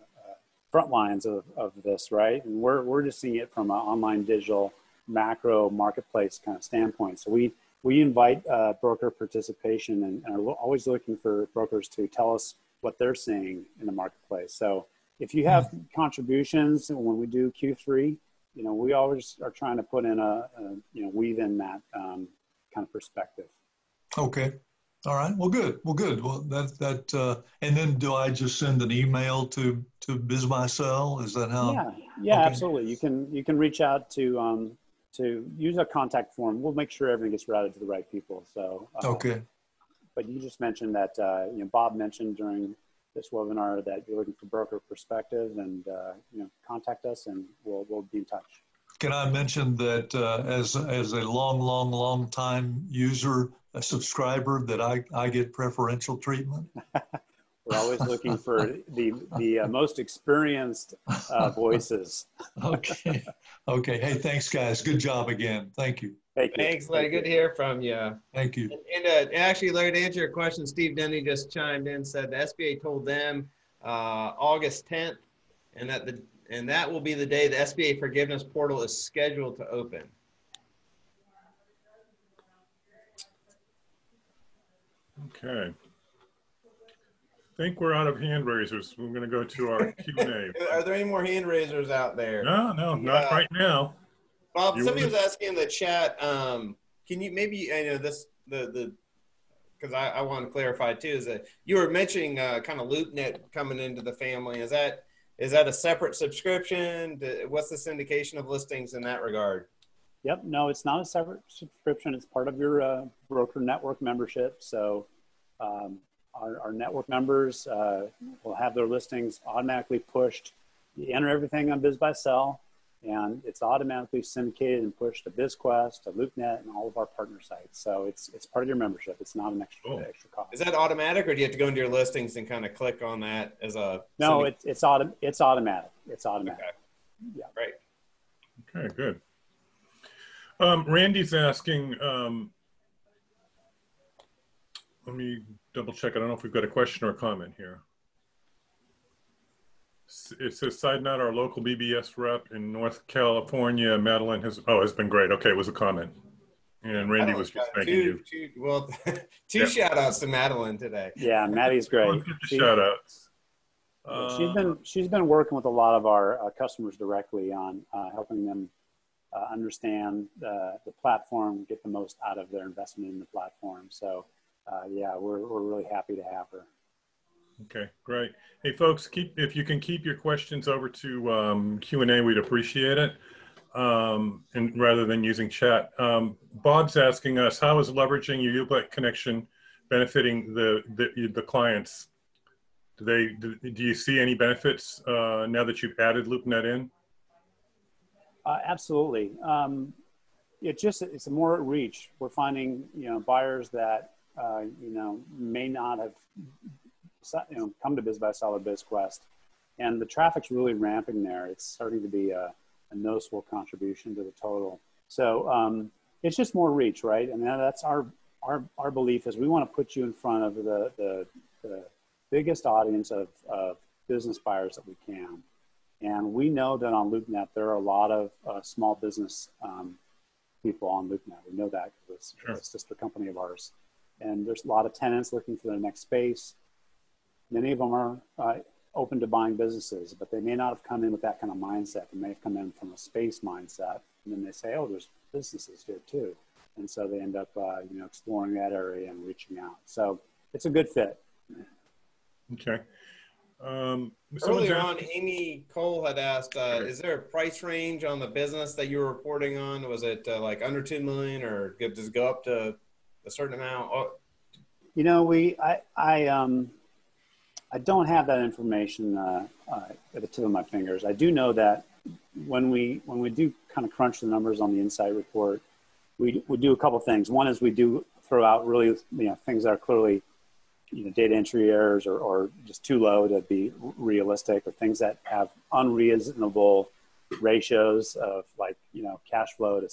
front lines of, of this, right? And we're we're just seeing it from an online digital macro marketplace kind of standpoint. So we we invite uh, broker participation and, and, are always looking for brokers to tell us what they're seeing in the marketplace. So if you have contributions when we do Q3, you know, we always are trying to put in a, a you know, weave in that um, kind of perspective. Okay. All right. Well, good. Well, good. Well, that that uh, and then do I just send an email to to BizBuySell? Is that how? Yeah. Yeah. Okay. Absolutely. You can you can reach out to um, to use a contact form. We'll make sure everything gets routed to the right people. So. Uh, okay. But you just mentioned that uh, you know Bob mentioned during this webinar that you're looking for broker perspective, and uh, you know contact us, and we'll we'll be in touch. Can I mention that uh, as as a long, long, long time user, a subscriber, that I, I get preferential treatment? [LAUGHS] We're always looking for the the uh, most experienced uh, voices. [LAUGHS] Okay. Okay. Hey, thanks, guys. Good job again. Thank you. Thank you. Thanks, Larry. Good to hear from you. Thank you. And, and uh, actually, Larry, to answer your question, Steve Denny just chimed in, said the SBA told them uh, August 10th, and that the and that will be the day the SBA forgiveness portal is scheduled to open. Okay. I think we're out of hand raisers. We're going to go to our Q&A. [LAUGHS] Are there any more hand raisers out there? No, no, not Yeah. right now. Bob, You somebody want- was asking in the chat. Um, can you maybe I know this the the because I, I want to clarify too is that you were mentioning uh, kind of LoopNet coming into the family. Is that is that a separate subscription? What's the syndication of listings in that regard? Yep. No, it's not a separate subscription. It's part of your uh, broker network membership. So um, our, our network members uh, will have their listings automatically pushed. You enter everything on BizBuySell, and it's automatically syndicated and pushed to BizQuest, to LoopNet, and all of our partner sites. So it's it's part of your membership. It's not an extra Cool. extra cost. Is that automatic, or do you have to go into your listings and kind of click on that as a no, syndic- it's it's auto, it's automatic. It's automatic. Okay. Yeah. Great. Okay, good. Um, Randy's asking, um, let me double check. I don't know if we've got a question or a comment here. S- It says, side note, our local BBS rep in North California, Madeline has, oh, has been great. Okay, it was a comment. And Randy was just thanking two, you. Two, well, [LAUGHS] two Yeah. shout outs to Madeline today. Yeah, Maddie's great. Let's get the She- shout outs. she's been she's been working with a lot of our uh, customers directly on uh, helping them uh, understand uh, the platform, get the most out of their investment in the platform. So, uh, yeah, we're we're really happy to have her. Okay, great. Hey, folks, keep if you can keep your questions over to um, Q and A, we'd appreciate it. Um, and rather than using chat, um, Bob's asking us, how is leveraging your Ublick connection benefiting the the, the clients? Do they do, do you see any benefits uh, now that you've added LoopNet in? Uh, absolutely. Um, it just it's more reach. We're finding you know buyers that uh, you know may not have you know come to BizBuySell or BizQuest, and the traffic's really ramping there. It's starting to be a, a noticeable contribution to the total. So um, it's just more reach, right? And that's our our our belief is we want to put you in front of the the, the biggest audience of, of business buyers that we can. And we know that on LoopNet, there are a lot of uh, small business um, people on LoopNet. We know that because it's, Sure. it's just a company of ours. And there's a lot of tenants looking for their next space. Many of them are uh, open to buying businesses, but they may not have come in with that kind of mindset. They may have come in from a space mindset. And then they say, oh, there's businesses here too. And so they end up, uh, you know, exploring that area and reaching out. So it's a good fit. Okay. Um, Earlier on, Amy Cole had asked, uh, "Is there a price range on the business that you were reporting on? Was it uh, like under two million, or does it go up to a certain amount?" Oh, You know, we I I um I don't have that information uh, uh, at the tip of my fingers. I do know that when we when we do kind of crunch the numbers on the insight report, we we do a couple things. One is we do throw out really you know things that are clearly you know data entry errors or, or just too low to be realistic, or things that have unreasonable ratios of like you know cash flow to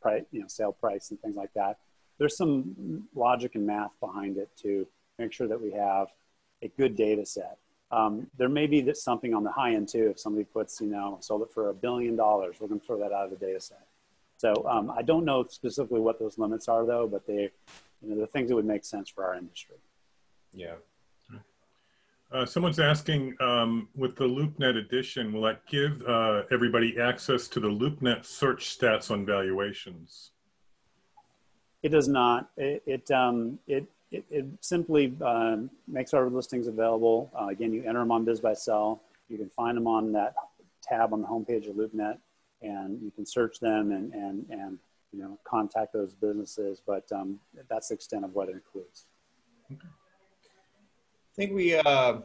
price you know sale price and things like that there's some logic and math behind it to make sure that we have a good data set. Um, there may be that something on the high end too. If somebody puts, you know, sold it for a billion dollars, we're going to throw that out of the data set. So um, I don't know specifically what those limits are though, but they, you know, the things that would make sense for our industry. yeah. Uh, someone's asking, um, with the LoopNet edition, will that give uh, everybody access to the LoopNet search stats on valuations? It does not. It it um, it, it, it simply um, makes our listings available. Uh, again, you enter them on Biz by BizBuySell. You can find them on that tab on the homepage of LoopNet, and you can search them and and and you know contact those businesses. But um, that's the extent of what it includes. I think we, uh, I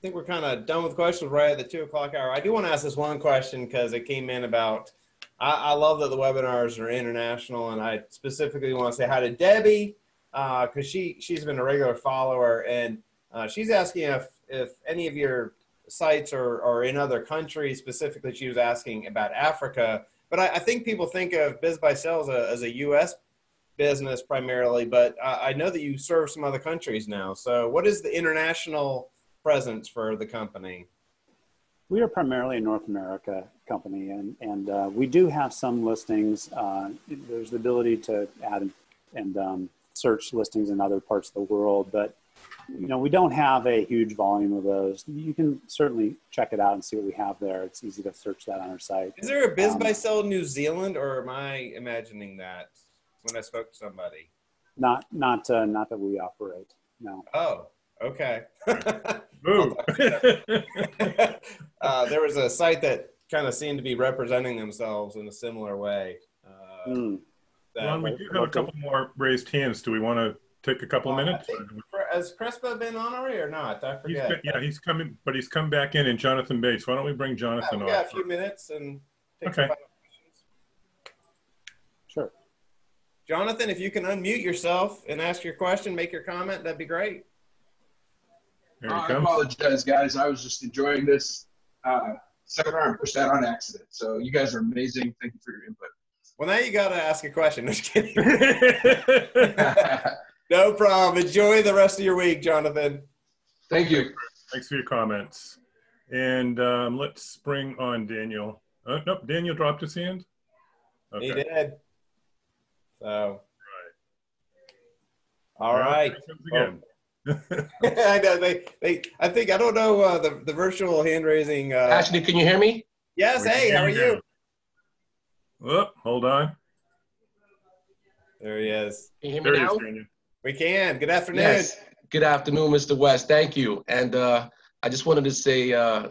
think we're kind of done with questions right at the two o'clock hour. I do want to ask this one question because it came in about. I, I love that the webinars are international, and I specifically want to say hi to Debbie because she she's been a regular follower, and Uh, she's asking if if any of your sites are, are in other countries. Specifically, she was asking about Africa. But I, I think people think of BizBuySell as a, as a U.S. business primarily, but I, I know that you serve some other countries now. So, what is the international presence for the company? We are primarily a North America company, and and uh, we do have some listings. Uh, there's the ability to add and um, search listings in other parts of the world, but you know we don't have a huge volume of those. You can certainly check it out and see what we have there. It's easy to search that on our site. Is there a Biz um, by Sell New Zealand, or am I imagining that when I spoke to somebody? Not not uh, not that we operate. No. Oh, okay. [LAUGHS] Move. [LAUGHS] uh, there was a site that kind of seemed to be representing themselves in a similar way. Uh, mm. Ron, we do have a couple more raised hands. Do we want to take a couple uh, minutes? Has Crespo been on already or not? I forget. He's, yeah, he's coming, but he's come back in. And Jonathan Bates. Why don't we bring Jonathan yeah, on? Yeah, a few minutes and okay. Sure. Jonathan, if you can unmute yourself and ask your question, make your comment, that'd be great. Uh, I apologize, guys. I was just enjoying this uh, seminar and pushed that on accident. So you guys are amazing. Thank you for your input. Well, now you got to ask a question. [LAUGHS] Just kidding. [LAUGHS] no problem. Enjoy the rest of your week, Jonathan. Thank you. Thanks for your comments. And um, let's bring on Daniel. Uh, nope, Daniel dropped his hand. Okay. He did. So. Right. All right. Again. [LAUGHS] I know they, they. I think I don't know uh, the the virtual hand raising. Uh, Ashley, can you hear me? Yes. Hey, how are you? Oh, hold on. There he is. Can you hear me now? We can. Good afternoon. Yes. Good afternoon, Mr. West. Thank you. And uh, I just wanted to say uh,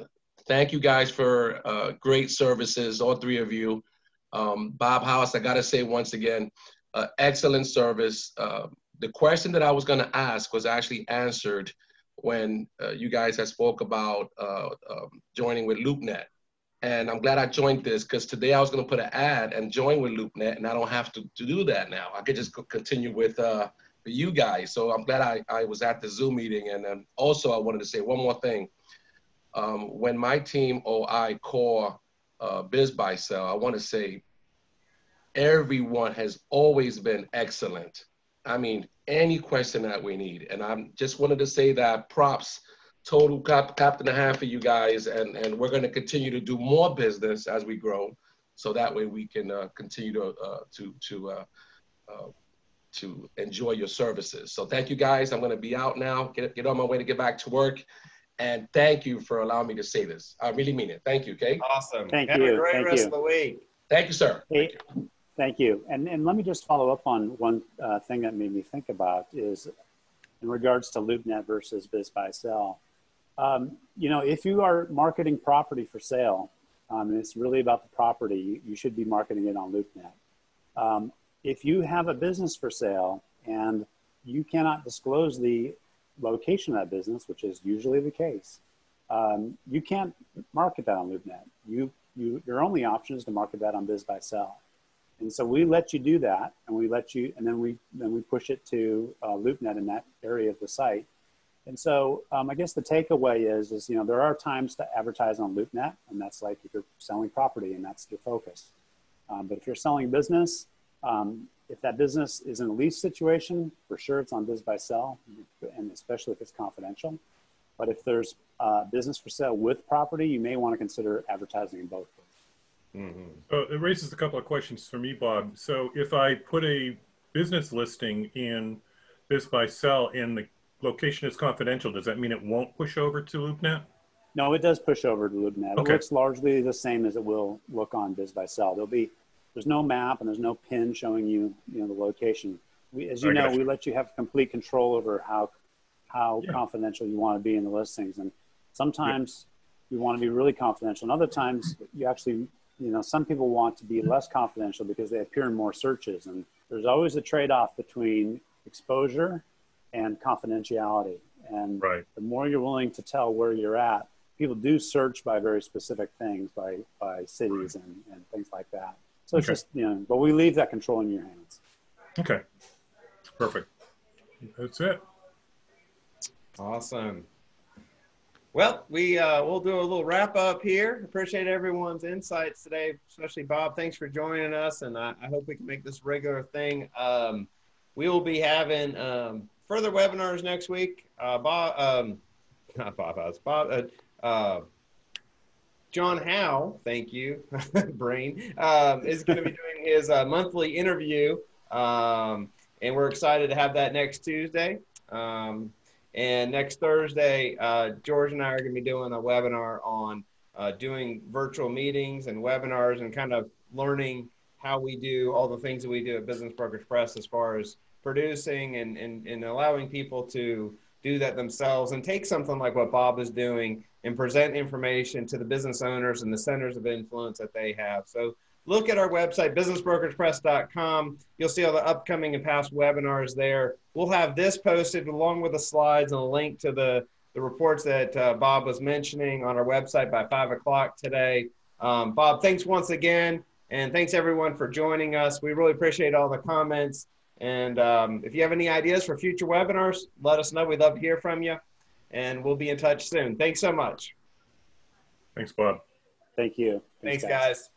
thank you guys for uh, great services, all three of you. Um, Bob House, I got to say once again, uh, excellent service. Uh, the question that I was going to ask was actually answered when uh, you guys had spoke about um, joining with LoopNet. And I'm glad I joined this because today I was going to put an ad and join with LoopNet, and I don't have to, to do that now. I could just continue with uh, you guys. So I'm glad I, I was at the Zoom meeting. And also, I wanted to say one more thing. Um, when my team or I call uh, BizBuySell, I want to say everyone has always been excellent. I mean, any question that we need. And I just wanted to say that props total cap, cap and a half for you guys, and and we're going to continue to do more business as we grow, so that way we can uh, continue to uh, to to uh, uh to enjoy your services. So thank you guys. I'm going to be out now. Get get on my way to get back to work. And thank you for allowing me to say this. I really mean it. Thank you, okay? Awesome. Thank you. Have you. a great Thank rest you. of the week. Thank you, sir. Hey, thank you. And and let me just follow up on one uh, thing that made me think about is in regards to LoopNet versus BizBuySell. Um, you know, if you are marketing property for sale, um, and it's really about the property, you, should be marketing it on LoopNet. Um, if you have a business for sale and you cannot disclose the location of that business, which is usually the case, um, you can't market that on LoopNet. You, you, your only option is to market that on BizBuySell. And so we let you do that, and we let you, and then we then we push it to uh, LoopNet in that area of the site. And so um, I guess the takeaway is, is you know there are times to advertise on LoopNet, and that's like if you're selling property and that's your focus. Um, but if you're selling business, um, if that business is in a lease situation, for sure it's on BizBuySell, and especially if it's confidential. But if there's uh, business for sale with property, you may want to consider advertising in both. Mm-hmm. So it raises a couple of questions for me, Bob. So if I put a business listing in BizBuySell and the location is confidential, does that mean it won't push over to LoopNet? No, it does push over to LoopNet. Okay. It looks largely the same as it will look on BizBuySell. There'll be there's no map and there's no pin showing you you know the location. We, as you I know, we let you have complete control over how how Yeah. confidential you want to be in the listings, and sometimes you want to be really confidential, and other times you actually you know some people want to be less confidential because they appear in more searches, and there's always a trade-off between exposure and confidentiality. And Right. the more you're willing to tell where you're at, people do search by very specific things, by by cities and, and things like that. So it's just you know, but we leave that control in your hands. Okay. Perfect. That's it. Awesome. Well, we uh, we'll do a little wrap up here. Appreciate everyone's insights today, especially Bob. Thanks for joining us, and I, I hope we can make this regular thing. Um, we will be having um, further webinars next week. Uh, Bob, um, [LAUGHS] not Bob House, Bob, uh, uh, John Howe, thank you, [LAUGHS] brain, um, is going to be doing his uh, monthly interview, um, and we're excited to have that next Tuesday. Um, and next Thursday, uh, George and I are going to be doing a webinar on uh, doing virtual meetings and webinars and kind of learning how we do all the things that we do at Business Brokers Press as far as producing and, and, and allowing people to do that themselves and take something like what Bob is doing and present information to the business owners and the centers of influence that they have. So look at our website, businessbrokerspress.com. You'll see all the upcoming and past webinars there. We'll have this posted along with the slides and a link to the, the reports that uh, Bob was mentioning on our website by five o'clock today. Um, Bob, thanks once again. And thanks everyone for joining us. We really appreciate all the comments. And um, if you have any ideas for future webinars, let us know. We'd love to hear from you. And we'll be in touch soon. Thanks so much. Thanks, Bob. Thank you. Thanks, Thanks guys. guys.